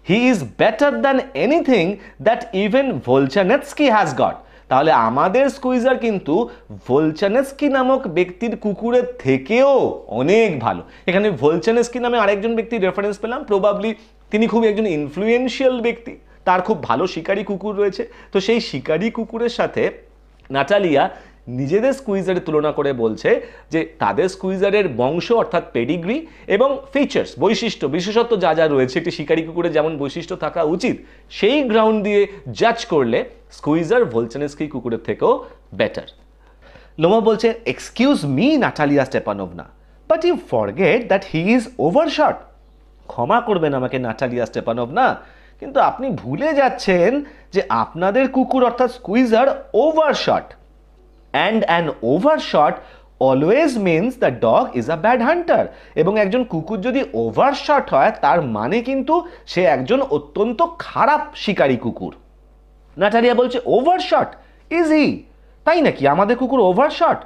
he is better than anything that even Volchanetsky has got তাহলে আমাদের স্কুইজার কিন্তু ভোলচানেস্কি নামক ব্যক্তির কুকুরের থেকেও অনেক ভালো। এখানে ভোলচানেস্কি নামে আরেকজন ব্যক্তির রেফারেন্স পেলাম প্রবাবলি তিনি খুব একজন ইনফ্লুয়েন্সিয়াল ব্যক্তি। তার খুব ভালো শিকারী কুকুর রয়েছে। তো সেই শিকারী কুকুরের সাথে নাটালিয়া নিজেদের স্কুইজারের তুলনা করে বলছে যে তাদের স্কুইজারের বংশ অর্থাৎ পেডিগ্রি এবং ফিচার্স বৈশিষ্ট্য, বিশেষত্ব যা যা রয়েছে, একটি শিকারী কুকুরের যেমন বৈশিষ্ট্য থাকা উচিত, সেই গ্রাউন্ড দিয়ে জাজ করলে স্কুইজার ভোলচেনেস্কি কুকুরের থেকেও বেটার লোমা বলছে excuse me Natalia Stepanovna but you forget that he is overshot ক্ষমা করবেন আমাকে, নাটালিয়া স্টেপানোভনা কিন্তু আপনি ভুলে যাচ্ছেন যে আপনাদের কুকুর অর্থাৎ Squeezer overshot and an overshot always means the dog is a bad hunter এবং একজন কুকুর যদি ওভারশট হয়, তার মানে কিন্তু সে একজন অত্যন্ত খারাপ শিকারী কুকুর। নাটালিয়া বলছে ওভারশট ইজ তাই নাকি? আমাদের কুকুর overshot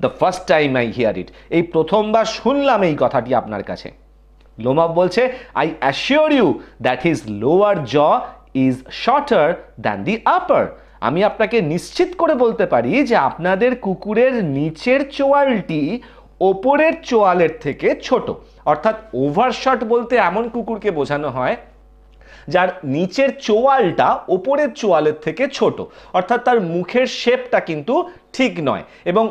the first time I hear it এই প্রথমবার শুনলাম এই কথাটি আপনার কাছে। লোমাব বলছে I assure you that his lower jaw is shorter than the upper আমি আপনাকে নিশ্চিত করে বলতে পারি যে আপনাদের কুকুরের নিচের চোয়ালটি ওপরের চোয়ালের থেকে ছোট। অর্থাৎ ওভারশট বলতে এমন কুকুরকে বোঝানো হয় যার নিচের চোয়ালটা ওপরের চোয়ালের থেকে ছোট। অর্থাৎ তার মুখের শেপটা কিন্তু ঠিক নয়। এবং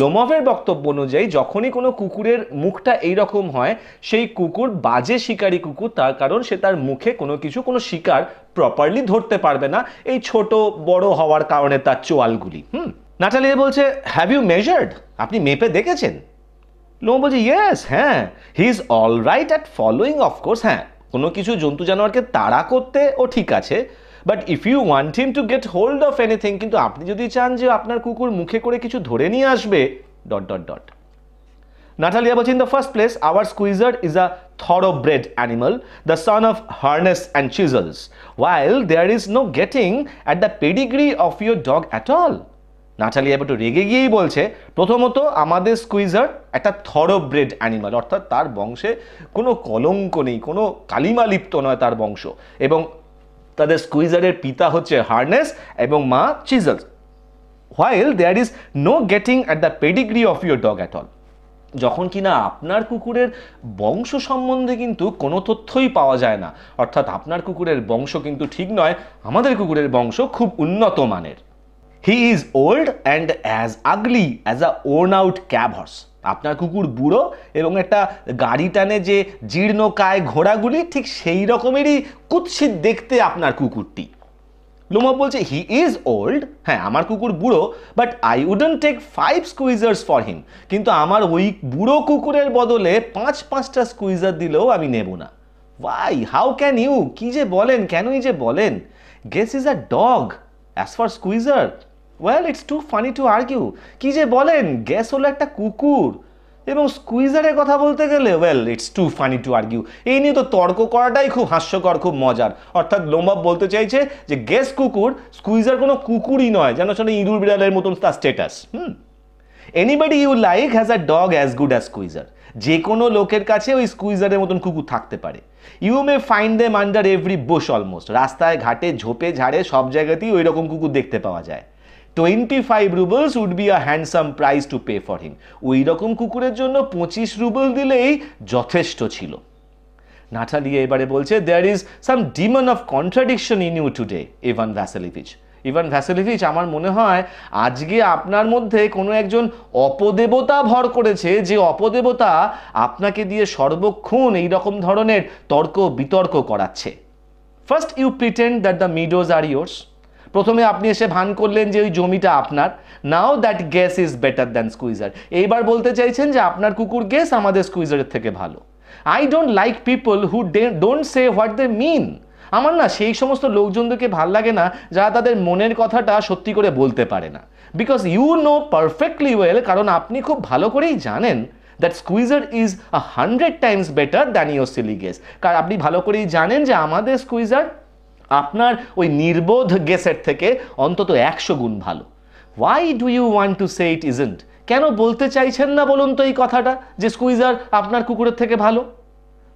লোমভের বক্তব্য অনুযায়ী যখনই কোনো কুকুরের মুখটা এই রকম হয়, সেই কুকুর বাজে শিকারী কুকুর, তার কারণ সে তার মুখে কোনো কিছু, কোনো শিকার প্রপারলি ধরতে পারবে না এই ছোট, বড় হওয়ার কারণে তার চোয়ালগুলি। হুম নাটালিয়া বলছে হ্যাভ ইউ মেজার্ড আপনি মেপে দেখেছেন? লোম বলছে ইয়েস হ্যাঁ he is all right at following of course হ্যাঁ। কোনো কিছু জন্তু জানোয়ারকে তাড়া করতে ও ঠিক আছে but if you want him to get hold of anything কিন্তু আপনি যদি চান যে আপনার কুকুর মুখে করে কিছু ধরে নিয়ে আসবে ডট ডট ডট নাটালিয়া বলছে in the first place our Squeezer is a thoroughbred animal the son of Harness and Chisels while there is no getting at the pedigree of your dog at all Natalia একটু রেগে গিয়েই বলছে, প্রথমত আমাদের squeezer একটা থরোব্রেড animal অর্থাৎ তার বংশে কোনো কলঙ্ক নেই, কোনো কালিমা লিপ্ত নয় তার বংশ। এবং তাদের স্কুইজারের পিতা হচ্ছে হার্নেস এবং মা Chisels while there is no getting at the pedigree of your dog at all যখন কিনা আপনার কুকুরের বংশ সম্বন্ধে কিন্তু কোনো তথ্যই পাওয়া যায় না, অর্থাৎ আপনার কুকুরের বংশ কিন্তু ঠিক নয়, আমাদের কুকুরের বংশ খুব উন্নত মানের। He is old and as ugly as a worn out cab horse আপনার কুকুর বুড়ো এবং একটা গাড়ি টানে যে জীর্ণ কায় ঘোড়াগুলি, ঠিক সেই রকমেরই কুৎসিত দেখতে আপনার কুকুরটি। লোমা বলছে হি ইজ ওল্ড হ্যাঁ আমার কুকুর বুড়ো but I wouldn't take five Squeezers for him কিন্তু আমার ওই বুড়ো কুকুরের বদলে পাঁচ, পাঁচটা স্কুইজার দিলেও আমি নেব না। ওয়াই হাউ ক্যান ইউ কি যে বলেন? কেনই যে বলেন? Guess is a dog as for Squeezer well it's too funny to argue কি যে বলেন গ্যাস হলো একটা কুকুর। এবং স্কুইজারের কথা বলতে গেলে well it's too funny to argue এই নিয়ে তো তর্ক করাটাই খুব হাস্যকর, খুব মজার। অর্থাৎ লোমবাব বলতে চাইছে যে গ্যাস কুকুর স্কুইজার কোনো কুকুরই নয়, যেন সেটা ইঁদুর বিড়ালের মতন তার status hmm? Anybody you like has a dog as good as Squeezer যে কোনো লোকের কাছে ওই স্কুইজারের মতন কুকুর থাকতে পারে। You may find them under every bush almost রাস্তায়, ঘাটে, ঝোপে, ঝাড়ে, সব জায়গাতেই ওই রকম কুকুর দেখতে পাওয়া যায়। Twenty five rubles would be a handsome price to pay for him ওই রকম কুকুরের জন্য পঁচিশ রুবল দিলেই যথেষ্ট ছিল। নাটালিয়া এবারে বলছে there is some demon of contradiction in you today Ivan Vasilevich Ivan Vasilevich আমার মনে হয়, আজকে আপনার মধ্যে কোনো একজন অপদেবতা ভর করেছে যে অপদেবতা আপনাকে দিয়ে সর্বক্ষণ এই রকম ধরনের তর্ক বিতর্ক করাচ্ছে। First you pretend that the meadows are yours প্রথমে আপনি এসে ভান করলেন যে ওই জমিটা আপনার। Now that Guess is better than Squeezer এইবার বলতে চাইছেন যে আপনার কুকুর গ্যাস আমাদের স্কুইজারের থেকে ভালো। I don't like people who don't say what they mean আমার না সেই সমস্ত লোকজনদেরকে ভালো লাগে না, যারা তাদের মনের কথাটা সত্যি করে বলতে পারে না। Because you know perfectly well কারণ আপনি খুব ভালো করেই জানেন that Squeezer is a hundred times better than your silly Guess কারণ আপনি ভালো করেই জানেন যে আমাদের স্কুইজার আপনার ওই নির্বোধ গেসের থেকে অন্তত একশো গুণ ভালো। Why do you want to say it isn't কেন বলতে চাইছেন না বলুন তো এই কথাটা যে স্কুইজার আপনার কুকুরের থেকে ভালো?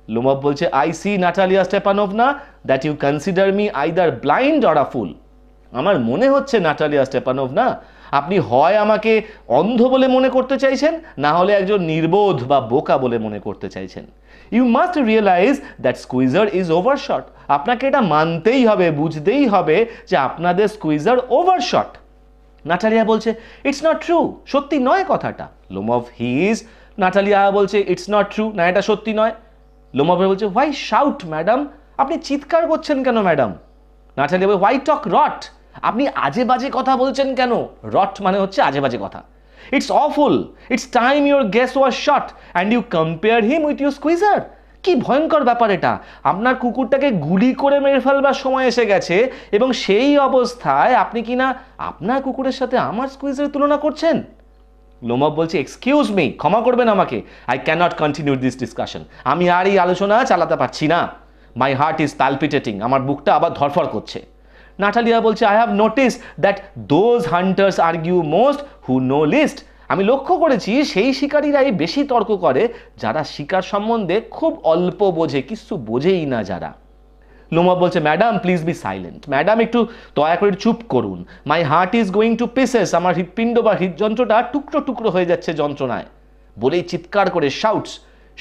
লোমব বলছে I see Natalia Stepanovna that you consider me either blind or a fool আমার মনে হচ্ছে নাটালিয়া স্টেপানোভ না আপনি হয় আমাকে অন্ধ বলে মনে করতে চাইছেন, না হলে একজন নির্বোধ বা বোকা বলে মনে করতে চাইছেন। You must realise that Squeezer is overshot আপনাকে এটা মানতেই হবে, বুঝতেই হবে যে আপনাদের স্কুইজার ওভারশট নাটালিয়া বলছে ইটস নট ট্রু সত্যি নয় কথাটা। লোমভ হি ইজ নাটালিয়া বলছে ইটস নট ট্রু না, এটা সত্যি নয়। লোমভ বলছে হোয়াই শাউট ম্যাডাম আপনি চিৎকার করছেন কেন ম্যাডাম নাটালিয়া বলে হোয়াই টক রট আপনি আজে বাজে কথা বলছেন কেন? রট মানে হচ্ছে আজে বাজে কথা। It's awful it's time your Guess was shot and you compare him with your Squeezer কি ভয়ঙ্কর ব্যাপার এটা। আপনার কুকুরটাকে গুলি করে মেরে ফেলবার সময় এসে গেছে এবং সেই অবস্থায় আপনি কি না আপনার কুকুরের সাথে আমার স্কুইজের তুলনা করছেন? লোমব বলছে এক্সকিউজ মি ক্ষমা করবেন আমাকে। I cannot continue this discussion আমি আর এই আলোচনা চালাতে পারছি না। মাই হার্ট ইজ পালপিটেটিং আমার বুকটা আবার ধরফর করছে। নাটালিয়া বলছে I have noticed that those hunters argue most who know least আমি লক্ষ্য করেছি, সেই শিকারীরাই বেশি তর্ক করে, যারা শিকার সম্বন্ধে খুব অল্প বোঝে, কিছু বোঝেই না যারা। লোমা বলছে madam please be silent madam একটু দয়া করে চুপ করুন। My heart is going to pieces আমার হৃৎপিণ্ড বা হৃদযন্ত্রটা টুকরো টুকরো হয়ে যাচ্ছে যন্ত্রণায়। বলেই চিৎকার করে শাউটস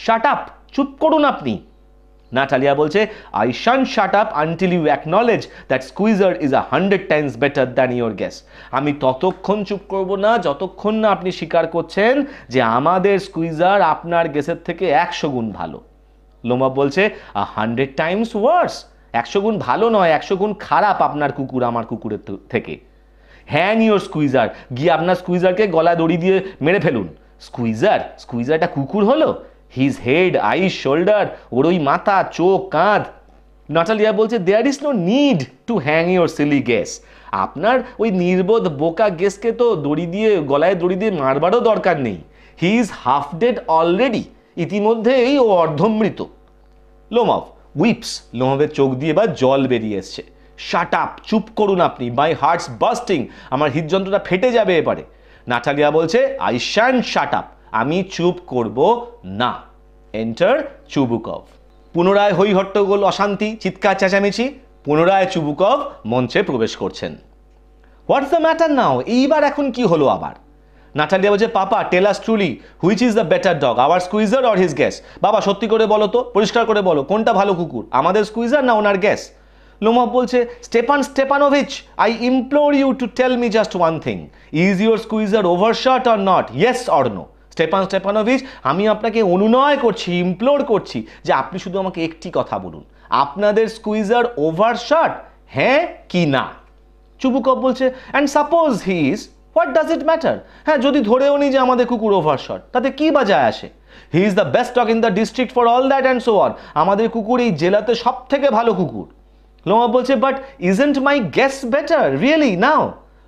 শাট আপ চুপ করুন আপনি! নাটালিয়া বলছে I shan't shut up until you acknowledge that Squeezer is a hundred times better than your Guess আমি ততক্ষণ চুপ করব না, যতক্ষণ না আপনি স্বীকার করছেন যে আমাদের স্কুইজার আপনার গ্যাসের থেকে একশো গুণ ভালো। লোমা বলছে আ হান্ড্রেড টাইমস ওয়ার্স একশো গুণ ভালো নয়, একশো গুণ খারাপ আপনার কুকুর, আমার কুকুরের থেকে। হ্যান ইউর স্কুইজার গিয়ে আপনার স্কুইজারকে গলা দড়ি দিয়ে মেরে ফেলুন। স্কুইজার স্কুইজারটা কুকুর হলো? হিজ হেড আই শোল্ডার ওর ওই মাথা, চোখ, কাঁধ। নাটালিয়া বলছে there is no need to hang your silly Guess আপনার ওই নির্বোধ বোকা গেসকে তো দড়ি দিয়ে, গলায় দড়ি দিয়ে মারবারও দরকার নেই। He is half dead already ইতিমধ্যেই ও অর্ধমৃত। লোমভ উইপস লোমভের চোখ দিয়ে বা জল বেরিয়ে এসছে। শাট আপ চুপ করুন আপনি মাই হার্টস বাস্টিং আমার হৃদযন্ত্রটা ফেটে যাবে এবারে। নাটালিয়া বলছে আই শ্যান শাট আপ আমি চুপ করব না। Enter Chubukov. পুনরায় হই হট্টগোল অশান্তি, চিৎকার চেঁচামেচি, পুনরায় চুবুকভ মঞ্চে প্রবেশ করছেন। হোয়াটস দ্য ম্যাটার নাও এইবার এখন কি হলো আবার? নাটালিয়া বলছে, papa tell us truly which is the better dog our Squeezer or his Guess বাবা, সত্যি করে বলো তো, পরিষ্কার করে বলো, কোনটা ভালো কুকুর, আমাদের স্কুইজার না ওনার গ্যাস লোমভ বলছে, Stepan Stepanovich I implore you to tell me just one thing is your Squeezer overshot or not yes or no Stepan Stepanovich, আমি আপনাকে অনুনয় করছি ইমপ্লোর করছি যে আপনি শুধু আমাকে একটি কথা বলুন। আপনাদের স্কুইজার ওভারশট হ্যাঁ কি না? চুবুকপ বলছে and suppose he is what does it matter হ্যাঁ যদি ধরেও নি যে আমাদের কুকুর ওভারশট তাতে কি বা যায় আসে? He is the best dog in the district for all that and so on আমাদের কুকুর এই জেলাতে সব থেকে ভালো কুকুর। লোমা বলছে but isn't my Guess better really now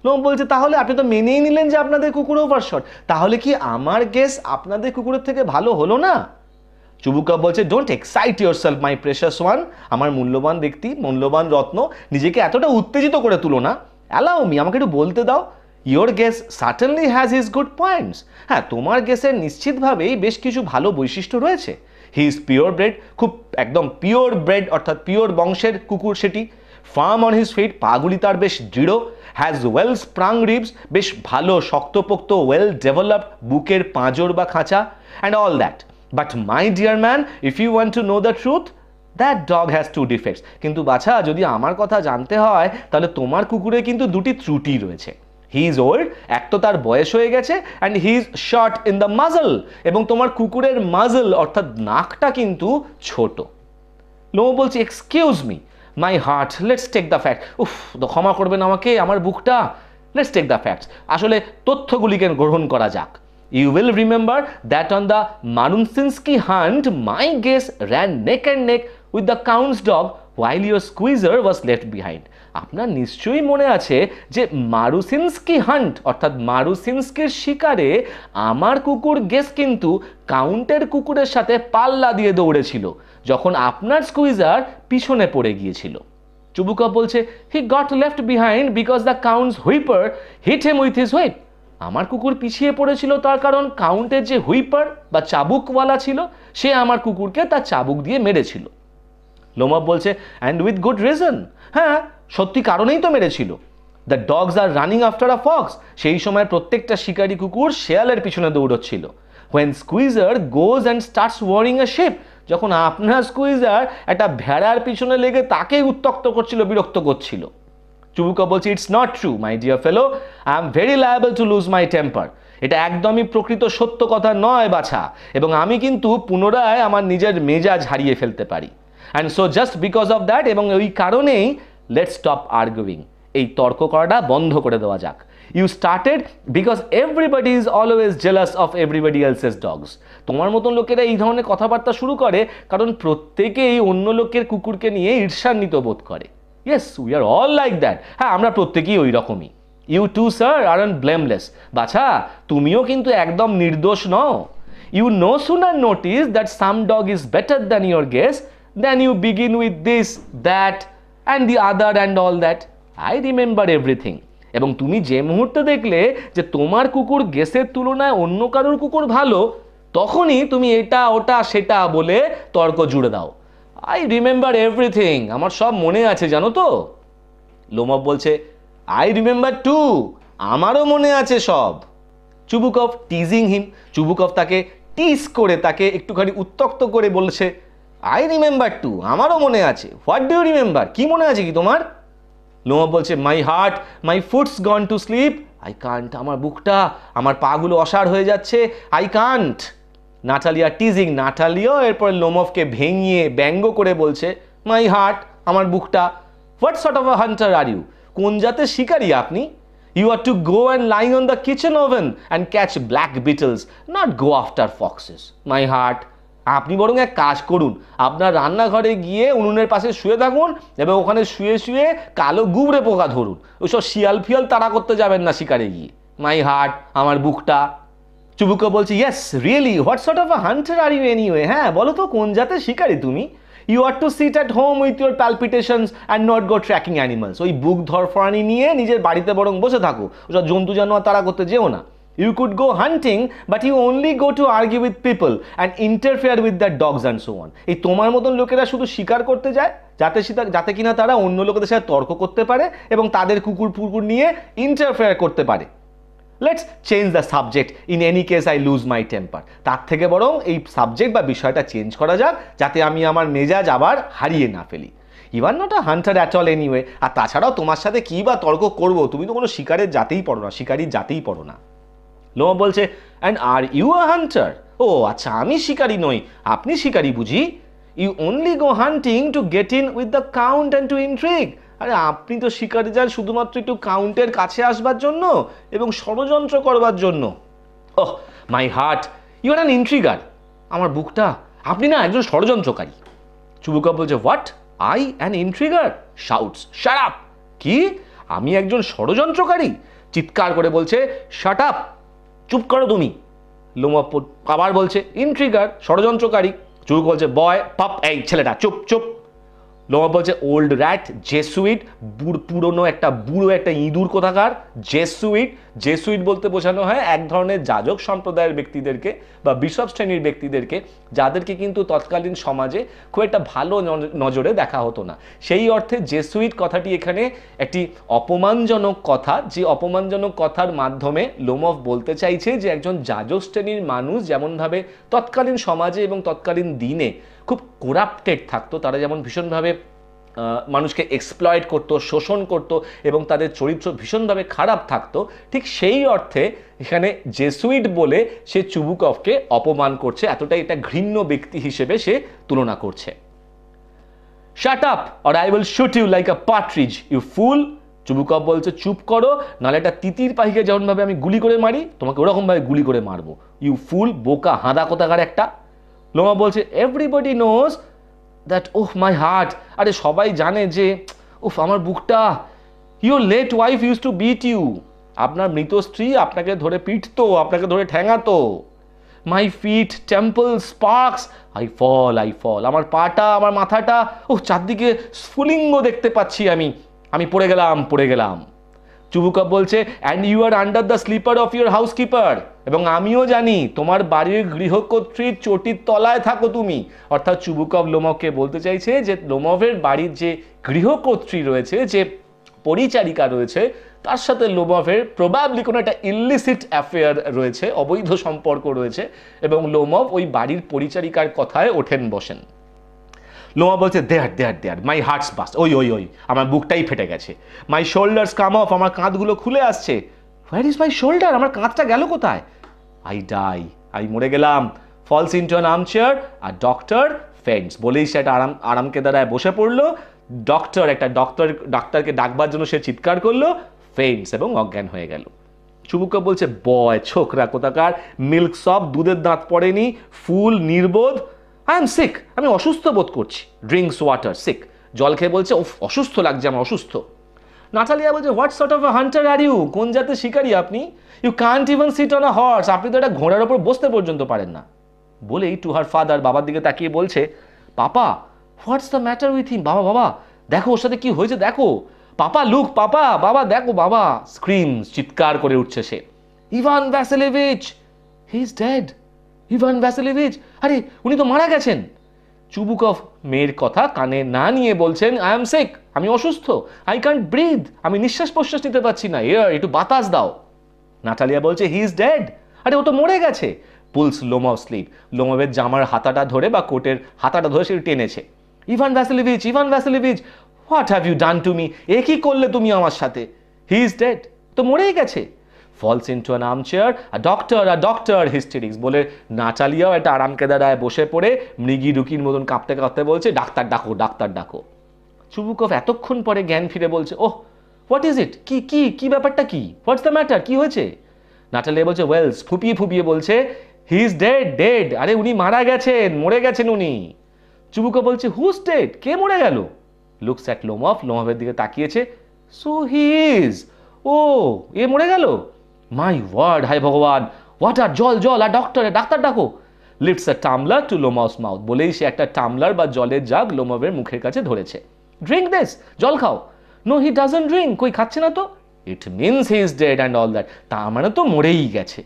Lomov বলছে, তাহলে আপনি তো মেনেই নিলেন যে আপনাদের কুকুর ওভারশট তাহলে কি আমার গেস আপনাদের কুকুরের থেকে ভালো হলো না? চুবুকা বলছে don't excite yourself my precious one আমার মূল্যবান ব্যক্তি, মূল্যবান রত্ন, নিজেকে এতটা উত্তেজিত করে তুলো না। অ্যালাও মি আমাকে একটু বলতে দাও। Your Guess certainly has his good points হ্যাঁ তোমার গেসের নিশ্চিতভাবেই বেশ কিছু ভালো বৈশিষ্ট্য রয়েছে। হি ইজ পিওর ব্রেড খুব একদম পিওর ব্রেড অর্থাৎ পিওর বংশের কুকুর সেটি। ফার্ম অন হিজ ফিট পাগুলি তার বেশ দৃঢ় হ্যাজ ওয়েল স্প্রাং রিবস বেশ ভালো, শক্তপোক্ত ওয়েল ডেভেলপড বুকের পাঁজর বা খাঁচা and all that but my dear man if you want to know the truth that dog has two defects কিন্তু বাছা, যদি আমার কথা জানতে হয়, তাহলে তোমার কুকুরে কিন্তু দুটি ত্রুটি রয়েছে। হি ইজ ওল্ড এক তো তার বয়স হয়ে গেছে and he is short in the muzzle এবং তোমার কুকুরের মাজল অর্থাৎ নাকটা কিন্তু ছোট। লোমো বলছি excuse me my heart let's take the fact উফ, তো ক্ষমা করবেন আমাকে, আমার বুকটা। লেটস টেক দ্য ফ্যাক্টস আসলে তথ্যগুলিকে গ্রহণ করা যাক। You will remember that on the Marusinsky hunt my Guess ran neck and neck with the count's dog while your Squeezer was left behind আপনার নিশ্চয়ই মনে আছে যে মারুসিনস্কি হান্ট অর্থাৎ মারুসিনস্কির শিকারে আমার কুকুর গেস কিন্তু কাউন্টের কুকুরের সাথে পাল্লা দিয়ে দৌড়েছিল। যখন আপনার স্কুইজার পিছনে পড়ে গিয়েছিল। চুবুকা বলছে he got left behind because the count's whipper hit him with his whip আমার কুকুর পিছিয়ে পড়েছিল তার কারণ কাউন্টের যে হুইপার বা চাবুকওয়ালা ছিল, সে আমার কুকুরকে তার চাবুক দিয়ে মেরেছিল। লোমব বলছে অ্যান্ড উইথ গুড রিজন হ্যাঁ সত্যি কারণেই তো মেরেছিল। The dogs are running after a fox সেই সময় প্রত্যেকটা শিকারী কুকুর শেয়ালের পিছনে দৌড়চ্ছিল। When Squeezer goes and starts worrying a sheep যখন আপনার স্কুইজার একটা ভেড়ার পিছনে লেগে তাকেই উত্তক্ত করছিল, বিরক্ত করছিল। চুবুকা বলছে it's not true my dear fellow I am very liable to lose my temper এটা একদমই প্রকৃত সত্য কথা নয়, বাছা, এবং আমি কিন্তু পুনরায় আমার নিজের মেজাজ হারিয়ে ফেলতে পারি। And so just because of that এবং ওই কারণেই লেট স্টপ আর্গুইং এই তর্ক করাটা বন্ধ করে দেওয়া যাক। You started because everybody is always jealous of everybody else's dogs তোমার মতন লোকেরা এই ধরনের কথাবার্তা শুরু করে কারণ প্রত্যেকেই অন্য লোকের কুকুরকে নিয়ে ঈর্ষান্বিত বোধ করে। Yes we are all like that হ্যাঁ আমরা প্রত্যেকেই ওই রকমই you too sir are an blameless বাছা, তুমিও কিন্তু একদম নির্দোষ নও। You no sooner notice that some dog is better than your Guess than you begin with this that and the other and all that I remember everything এবং তুমি যে মুহূর্তে দেখলে যে তোমার কুকুর গেসের তুলনায় অন্য কারোর কুকুর ভালো, তখনই তুমি এটা, ওটা, সেটা বলে তর্ক জুড়ে দাও। আই রিমেম্বার এভরিথিং আমার সব মনে আছে, জানো তো? লোমব বলছে আই রিমেম্বার টু আমারও মনে আছে সব। চুবুকভ টিজিং হিম চুবুকভ তাকে টিস করে, তাকে একটুখানি উত্তক্ত করে বলছে আই রিমেম্বার টু আমারও মনে আছে। হোয়াট ডু রিমেম্বার কি মনে আছে কি তোমার? লোমা বলছে my heart my foot's gone to sleep I can't আমার বুকটা, আমার পাগুলো অসাড় হয়ে যাচ্ছে। I can't Natalia teasing Natalia এরপর লোমফকে ভেঙিয়ে ব্যঙ্গ করে বলছে মাই হার্ট আমার বুকটা what sort of a hunter are you কোন জাতের শিকারী আপনি? You are to go and lying on the kitchen oven and catch black beetles not go after foxes my heart আপনি বরং এক কাজ করুন, আপনার রান্নাঘরে গিয়ে উনুনের পাশে শুয়ে থাকুন এবং ওখানে শুয়ে শুয়ে কালো গুবরে পোকা ধরুন। ওইসব শিয়াল ফিয়াল তাড়া করতে যাবেন না শিকারে গিয়ে। মাই হার্ট, আমার বুকটা। চুবুকা বলছে yes really what sort of hunter are you anyway হ্যাঁ বলো তো, কোন জাতের শিকারী তুমি? You are to sit at home with your palpitations and not go tracking animals ওই বুক ধরফরানি নিয়ে নিজের বাড়িতে বরং বসে থাকো। ওসব জন্তু জানোয়ার তারা করতে যেও না। You could go hunting but you only go to argue with people and interfere with that dogs and so on এই তোমার মতন লোকেরা শুধু শিকার করতে যায়, যাতে যাতে কিনা তারা অন্য লোকেদের সাথে তর্ক করতে পারে এবং তাদের কুকুর ফুকুর নিয়ে ইন্টারফেয়ার করতে পারে। Let's change the subject in any case I lose my temper তার থেকে বরং এই সাবজেক্ট বা বিষয়টা চেঞ্জ করা যাক, যাতে আমি আমার মেজাজ আবার হারিয়ে না ফেলি। Even not a hunter at all anyway আর তাছাড়াও তোমার সাথে কী বা তর্ক করব, তুমি তো কোনো শিকারের জাতেই পড়ো না শিকারির জাতেই পড়ো না। লোমা বলছে and are you a hunter ও আচ্ছা আমি শিকারি নই। আপনি শিকারি বুঝি? You only go hunting to get in with the count and to intrigue আরে, আপনি তো শিকারে যান শুধুমাত্র একটু কাউন্টের কাছে আসবার জন্য এবং ষড়যন্ত্র করবার জন্য। ওহ my heart you are an intriguer আমার বুকটা, আপনি না একজন ষড়যন্ত্রকারী। চুবুকা বলছে what I an intriguer shouts shut up কি? আমি একজন ষড়যন্ত্রকারী? চিৎকার করে বলছে শাট আপ চুপ করো তুমি। লোমা আবার বলছে, ইন্ট্রিগার, ষড়যন্ত্রকারী। চুপ বলছে, বয়, পাপ, এই ছেলেটা, চুপ চুপ। লোমা বলছে ওল্ড র্যাট জেসুইট পুরনো একটা, বুড়ো একটা ইঁদুর কোথাকার? জেসুইট জেসুইট বলতে বোঝানো হয় এক ধরনের যাজক সম্প্রদায়ের ব্যক্তিদেরকে বা বিশপ শ্রেণির ব্যক্তিদেরকে, যাদেরকে কিন্তু তৎকালীন সমাজে খুব একটা ভালো নজরে দেখা হতো না। সেই অর্থে জেসুইট কথাটি এখানে একটি অপমানজনক কথা, যে অপমানজনক কথার মাধ্যমে লোমফ বলতে চাইছে যে একজন যাজক শ্রেণির মানুষ যেমনভাবে তৎকালীন সমাজে এবং তৎকালীন দিনে খুব কোরাপ্টেড থাকতো, তারা যেমন ভীষণভাবে মানুষকে এক্সপ্লয়েড করতো, শোষণ করত এবং তাদের চরিত্র ভীষণভাবে খারাপ থাকতো, ঠিক সেই অর্থে এখানে জেসুইট বলে সে চুবুকভকে অপমান করছে, এতটাই এটা ঘৃণ্য ব্যক্তি হিসেবে সে তুলনা করছে। Shut up or I will shoot you like a partridge you fool Chubukov বলছে, চুপ করো নাহলে একটা তিতির পাখিকে যেমনভাবে আমি গুলি করে মারি, তোমাকে ওরকমভাবে গুলি করে মারবো। ইউ ফুল বোকা, হাঁদা কোথাকার একটা লোমা বলছে everybody knows that oh my heart আরে, সবাই জানে যে উফ আমার বুকটা your late wife used to beat you আপনার মৃত স্ত্রী আপনাকে ধরে পিটতো, আপনাকে ধরে ঠ্যাঙাতো। My feet temple sparks I fall I fall আমার পাটা, আমার মাথাটা ও চারদিকে স্ফুলিঙ্গ দেখতে পাচ্ছি আমি। আমি পড়ে গেলাম পড়ে গেলাম। চুবুকপ বলছে and you are under the slipper of your housekeeper এবং আমিও জানি তোমার বাড়ির গৃহকর্ত্রীর চটির তলায় থাকো তুমি। অর্থাৎ চুবুকপ লোমককে বলতে চাইছে যে লোমভের বাড়ির যে গৃহকর্ত্রী রয়েছে, যে পরিচারিকা রয়েছে, তার সাথে লোমভের প্রবাবলি কোনো একটা ইলিসিট অ্যাফেয়ার রয়েছে, অবৈধ সম্পর্ক রয়েছে এবং লোমভ ওই বাড়ির পরিচারিকার কথায় ওঠেন বসেন। লোমা বলছে, দেয়ার দেয়ার দেয়ার মাই হার্টস বাস ওই ওই ওই, আমার বুকটাই ফেটে গেছে মাই শোল্ডার্স কাম অফ আমার কাঁধগুলো খুলে আসছে হোয়ার ইজ মাই শোল্ডার আমার কাঁধটা গেল কোথায়? আই ডাই আমি মরে গেলাম। Falls into an armchair আর ডক্টর ফেন্টস বলেই সে একটা আরাম, আরামকে দাঁড়ায় বসে পড়ল। ডক্টর একটা ডক্টর ডাক্তারকে ডাকবার জন্য সে চিৎকার করল ফেন্টস এবং অজ্ঞান হয়ে গেল। চুবুকা বলছে, বয়, ছোকরা কোথাকার? মিল্ক সব দুধের দাঁত পড়েনি, ফুল নির্বোধ। আই এম সিক আমি অসুস্থ বোধ করছি। ড্রিঙ্কস ওয়াটার সিক জল খেয়ে বলছে অসুস্থ লাগছে, আমার অসুস্থ। নাটালিয়া বলছে what sort of hunter are you কোন জাতের শিকারী আপনি? You can't even sit on a horse আপনি তো এটা ঘোড়ার ওপর বসতে পর্যন্ত পারেন না। বলেই টু হার ফাদার বাবার দিকে তাকিয়ে বলছে, papa what's the matter with him বাবা বাবা, দেখো ওর সাথে কি হয়েছে, দেখো। পাপা লুক পাপা, বাবা, দেখো, বাবা স্ক্রিম চিৎকার করে উঠছে সে। Ivan Vassilevitch he is dead Ivan Vassilevitch, আরে, উনি তো মারা গেছেন। চুবুকভ মেয়ের কথা কানে না নিয়ে বলছেন আই এম সেক আমি অসুস্থ আই ক্যান্ট ব্রিথ আমি নিঃশ্বাস প্রশ্বাস নিতে পারছি না। এয়ার একটু বাতাস দাও। নাটালিয়া বলছে হি ইজ ডেড আরে, ও তো মরে গেছে। পুলস লোমভ স্লিপ লোমভের জামার হাতাটা ধরে বা কোটের হাতাটা ধরে সে টেনেছে। Ivan Vassilevitch Ivan Vassilevitch what have you done to me এ কি করলে তুমি আমার সাথে? হি ইজ ডেড তো মরেই গেছে। Falls into an armchair আর ডক্টর আর ডক্টর হিস্টেরিক্স বলে নাচালিয়াও একটা আরাম কেদারায় বসে পড়ে মৃগী রুকির মতন কাঁপতে কাঁপতে বলছে, ডাক্তার ডাকো ডাক্তার ডাকো। চুবুকভ এতক্ষণ পরে জ্ঞান ফিরে বলছে, ওহ হোয়াট ইজ ইট কি কি কি ব্যাপারটা কি? হোয়াটস দ্য ম্যাটার কি হয়েছে? নাটালিয়া বলছে ওয়েলস ফুপিয়ে ফুপিয়ে বলছে হি ইজ ডেড ডেড আরে উনি মারা গেছেন, মরে গেছেন উনি। চুবুকা বলছে হুজ ডেড কে মরে গেল? লুকস অ্যাট লোমফ লোমফের দিকে তাকিয়েছে সো হি ইজ ও, এ মরে গেল? মাই ওয়ার্ড হাই ভগবান! ওয়াটার জল জল! আর ডক্টরে ডাক্তার ডাকো! Lifts a tumbler to Lomov's mouth বলেই সে একটা টামলার বা জলের জাগ লোমভের মুখের কাছে ধরেছে। ড্রিঙ্ক দিস জল খাও! নো হি ডাজন্ট ড্রিঙ্ক কই খাচ্ছে না তো? It means he is dead and all that তা মানে তো মরেই গেছে।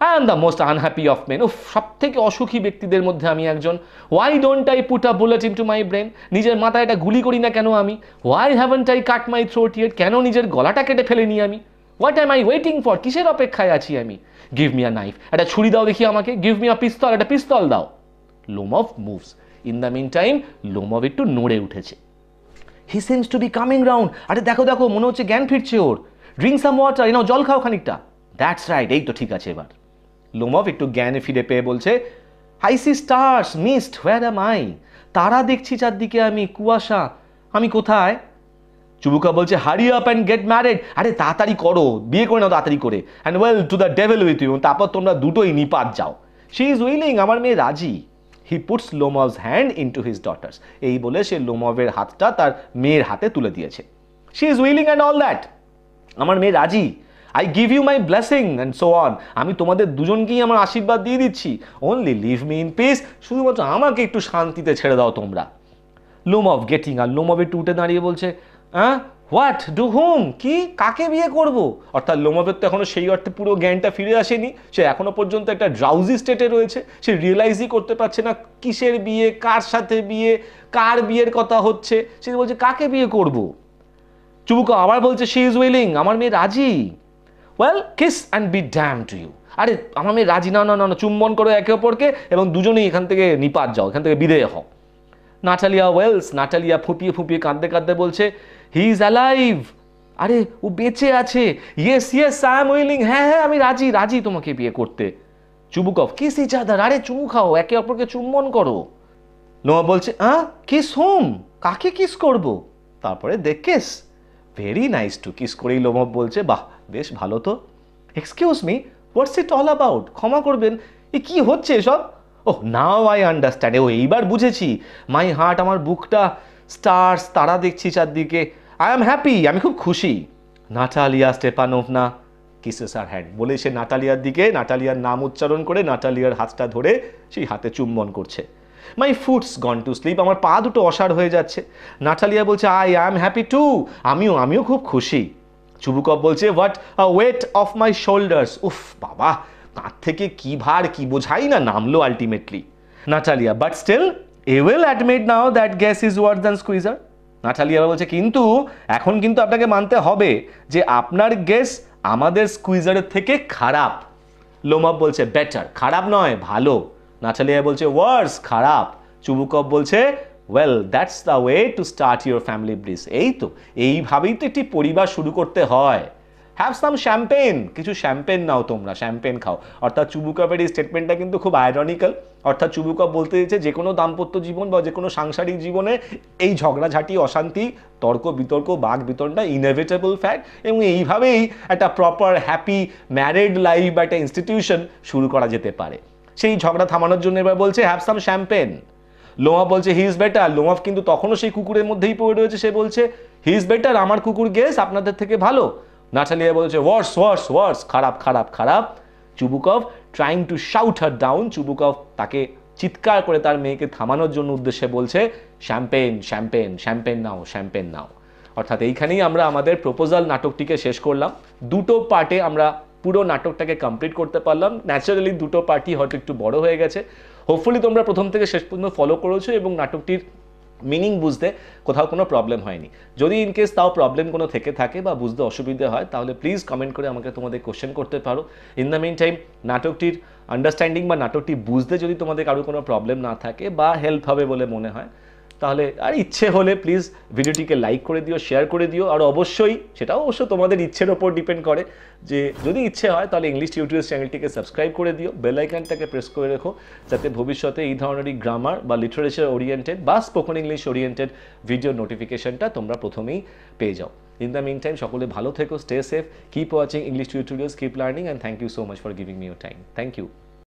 I am the most unhappy of men ও সব থেকে অসুখী ব্যক্তিদের মধ্যে আমি একজন। Why don't I put a bullet into my brain নিজের মাথায় এটা গুলি করি না কেন আমি? Why haven't I cut my throat yet কেন নিজের গলাটা কেটে ফেলে ফেলেনি আমি? What am I waiting for কিসের অপেক্ষায় আছি আমি? গিভ মি আ নাইফ একটা ছুরি দাও দেখি আমাকে। গিভ মি আ পিস্তল একটা পিস্তল দাও। Lomov moves in the meantime Lomov একটু নড়ে উঠেছে। He seems to be coming round আরে দেখো দেখো, মনে হচ্ছে জ্ঞান ফিরছে ওর। ড্রিঙ্ক সাম ওয়াটার এনাও জল খাও খানিকটা। দ্যাটস রাইট এই তো ঠিক আছে এবার। লোমভ একটু জ্ঞানে ফিরে পেয়ে বলছে I see stars mist where am I তারা দেখছি চারদিকে আমি, কুয়াশা। আমি কোথায়? চুবুকা বলছে hurry up and get married আরে তাড়াতাড়ি করো, বিয়ে করে নাও তাড়াতাড়ি করে। And well to the devil with you তারপর তোমরা দুটোই নিপাত যাও। শি ইজ উইলিং আমার মেয়ে রাজি। He puts Lomov's hand into his daughter's এই বলে সে লোমভের হাতটা তার মেয়ের হাতে তুলে দিয়েছে। She is willing and all that আমার মেয়ে রাজি। I give you my blessing and so on আমি তোমাদের দুজনকেই আমার আশীর্বাদ দিয়ে দিচ্ছি। Only leave me in peace শুধুমাত্র আমাকে একটু শান্তিতে ছেড়ে দাও তোমরা। লোমভ গেটিং আর লোমভ উঠে দাঁড়িয়ে বলছে হ্যাঁ হোয়াট ডু হুম কি? কাকে বিয়ে করব? অর্থাৎ লোমভের তো এখনও সেই অর্থে পুরো জ্ঞানটা ফিরে আসেনি। সে এখনও পর্যন্ত একটা ড্রাউজি স্টেটে রয়েছে। সে রিয়েলাইজই করতে পারছে না কিসের বিয়ে কার সাথে বিয়ে কার বিয়ের কথা হচ্ছে। সে বলছে কাকে বিয়ে করব? চুবুকো আবার বলছে শি ইজ উইলিং আমার মেয়ে রাজি? Well kiss and be damned to you আরে আমার মেয়ে রাজি? না না না, চুম্বন করো একে অপরকে এবং দুজনেই এখান থেকে নিপাত যাও এখান থেকে বিদেয় হও। নাটালিয়া ওয়েলস, নাটালিয়া ফুপিয়ে ফুপিয়ে কাঁদতে কাঁদতে বলছে হি ইজ অ্যালাইভ আরে, ও বেঁচে আছে। Yes yes I am willing হ্যাঁ হ্যাঁ আমি রাজি রাজি তোমাকে বিয়ে করতে। চুবুকফ কিস ইচ আদার আরে, চুমু খাও, একে অপরকে চুম্বন করো। নোয়া বলছে আহ কিস হোম কাকে কিস করব? তারপরে they kiss very nice to kiss করেই লোমব বলছে, বাহ, বেশ ভালো তো। Excuse me what's it all about ক্ষমা করবেন। এ কি হচ্ছে এসব? ওহ, নাও আই আন্ডারস্ট্যান্ড। ও, এইবার বুঝেছি। মাই হার্ট, আমার বুকটা স্টার্স, তারা দেখছি চারদিকে। আই এম হ্যাপি, আমি খুব খুশি। Natalia Stepanovna kisses her hand বলে সে নাটালিয়ার দিকে, নাটালিয়ার নাম উচ্চারণ করে নাটালিয়ার হাতটা ধরে সেই হাতে চুম্বন করছে। My foot's gone to sleep আমার পা দুটো অসাড় হয়ে যাচ্ছে। নাটালিয়া বলছে I I am happy too আমিও আমিও খুব খুশি। চুবুকপ বলছে what a weight off my shoulders উফ, বাবা। কাঁধ থেকে কি ভার, কি বোঝাই না নামলো ultimately Natalia but still a will admit now that Guess is worse than Squeezer Natalia আবার বলছে, কিন্তু এখন কিন্তু আপনাকে মানতে হবে যে আপনার গ্যাস আমাদের স্কুইজারের থেকে খারাপ। লোমাপ বলছে বেটার খারাপ নয়, ভালো। নাটালিয়া বলছে ওয়ার্স খারাপ। চুবুকপ বলছে well that's the way to start your family bliss এই তো, এইভাবেই তো একটি পরিবার শুরু করতে হয়। হ্যাভ সাম শ্যাম্পেন কিছু শ্যাম্পেন নাও তোমরা শ্যাম্পেন খাও। অর্থাৎ চুবুকপের এই স্টেটমেন্টটা কিন্তু খুব আয়রনিক্যাল অর্থাৎ চুবুকপ বলতে চাইছে যে কোনো দাম্পত্য জীবন বা যে কোনো সাংসারিক জীবনে এই ঝগড়াঝাটি, অশান্তি, তর্ক, বিতর্ক বাঘ বিতরণটা ইনএভিটেবল ফ্যাক্ট এবং এইভাবেই একটা প্রপার হ্যাপি ম্যারিড লাইফ বা একটা ইনস্টিটিউশন শুরু করা যেতে পারে। সেই ঝগড়া থামানোর জন্য এবার বলছে হ্যাভ সাম শ্যাম্পেন লোমা বলছে হি ইজ বেটার লোমাফ কিন্তু তখনও সেই কুকুরের মধ্যেই পড়ে রয়েছে। সে বলছে হি ইজ বেটার আমার কুকুর গেস আপনাদের থেকে ভালো। নাটালিয়া বলছে, ওয়ার্স ওয়ার্স ওয়ার্স, খারাপ খারাপ খারাপ। Chubukov trying to shout her down Chubukov তাকে চিৎকার করে তার মেয়েকে থামানোর জন্য উদ্দেশ্যে বলছে শ্যাম্পেন শ্যাম্পেন শ্যাম্পেন নাও শ্যাম্পেন নাও। অর্থাৎ এইখানেই আমরা আমাদের প্রপোজাল নাটকটিকে শেষ করলাম। দুটো পার্টে আমরা পুরো নাটকটাকে কমপ্লিট করতে পারলাম। ন্যাচারালি দুটো পার্টি হয়তো একটু বড় হয়ে গেছে। হোপফুলি তোমরা প্রথম থেকে শেষ পর্যন্ত ফলো করেছ এবং নাটকটির মিনিং বুঝতে কোথাও কোনো প্রবলেম হয়নি। যদি ইনকেস তাও প্রবলেম কোনো থেকে থাকে বা বুঝতে অসুবিধে হয়, তাহলে প্লিজ কমেন্ট করে আমাকে তোমাদের কোশ্চেন করতে পারো। ইন দ্য মেন টাইম নাটকটির আন্ডারস্ট্যান্ডিং বা নাটকটি বুঝতে যদি তোমাদের কারও কোনো প্রবলেম না থাকে বা হেল্প হবে বলে মনে হয় তাহলে আর ইচ্ছে হলে প্লিজ ভিডিওটিকে লাইক করে দিও শেয়ার করে দিও, আর অবশ্যই সেটাও অবশ্য তোমাদের ইচ্ছের ওপর ডিপেন্ড করে যে যদি ইচ্ছে হয় তাহলে ইংলিশ টিউটোরিয়ালস চ্যানেলটিকে সাবস্ক্রাইব করে দিও বেল আইকনটাকে প্রেস করে রেখো, যাতে ভবিষ্যতে এই ধরনেরই গ্রামার বা লিটারেচার ওরিয়েন্টেড বা স্পোকেন ইংলিশ ওরিয়েন্টেড ভিডিও নোটিফিকেশনটা তোমরা প্রথমেই পেয়ে যাও। ইন দ্য মিন টাইম সকলে ভালো থেকো stay safe keep watching English tutorials keep learning and thank you so much for giving me your time thank you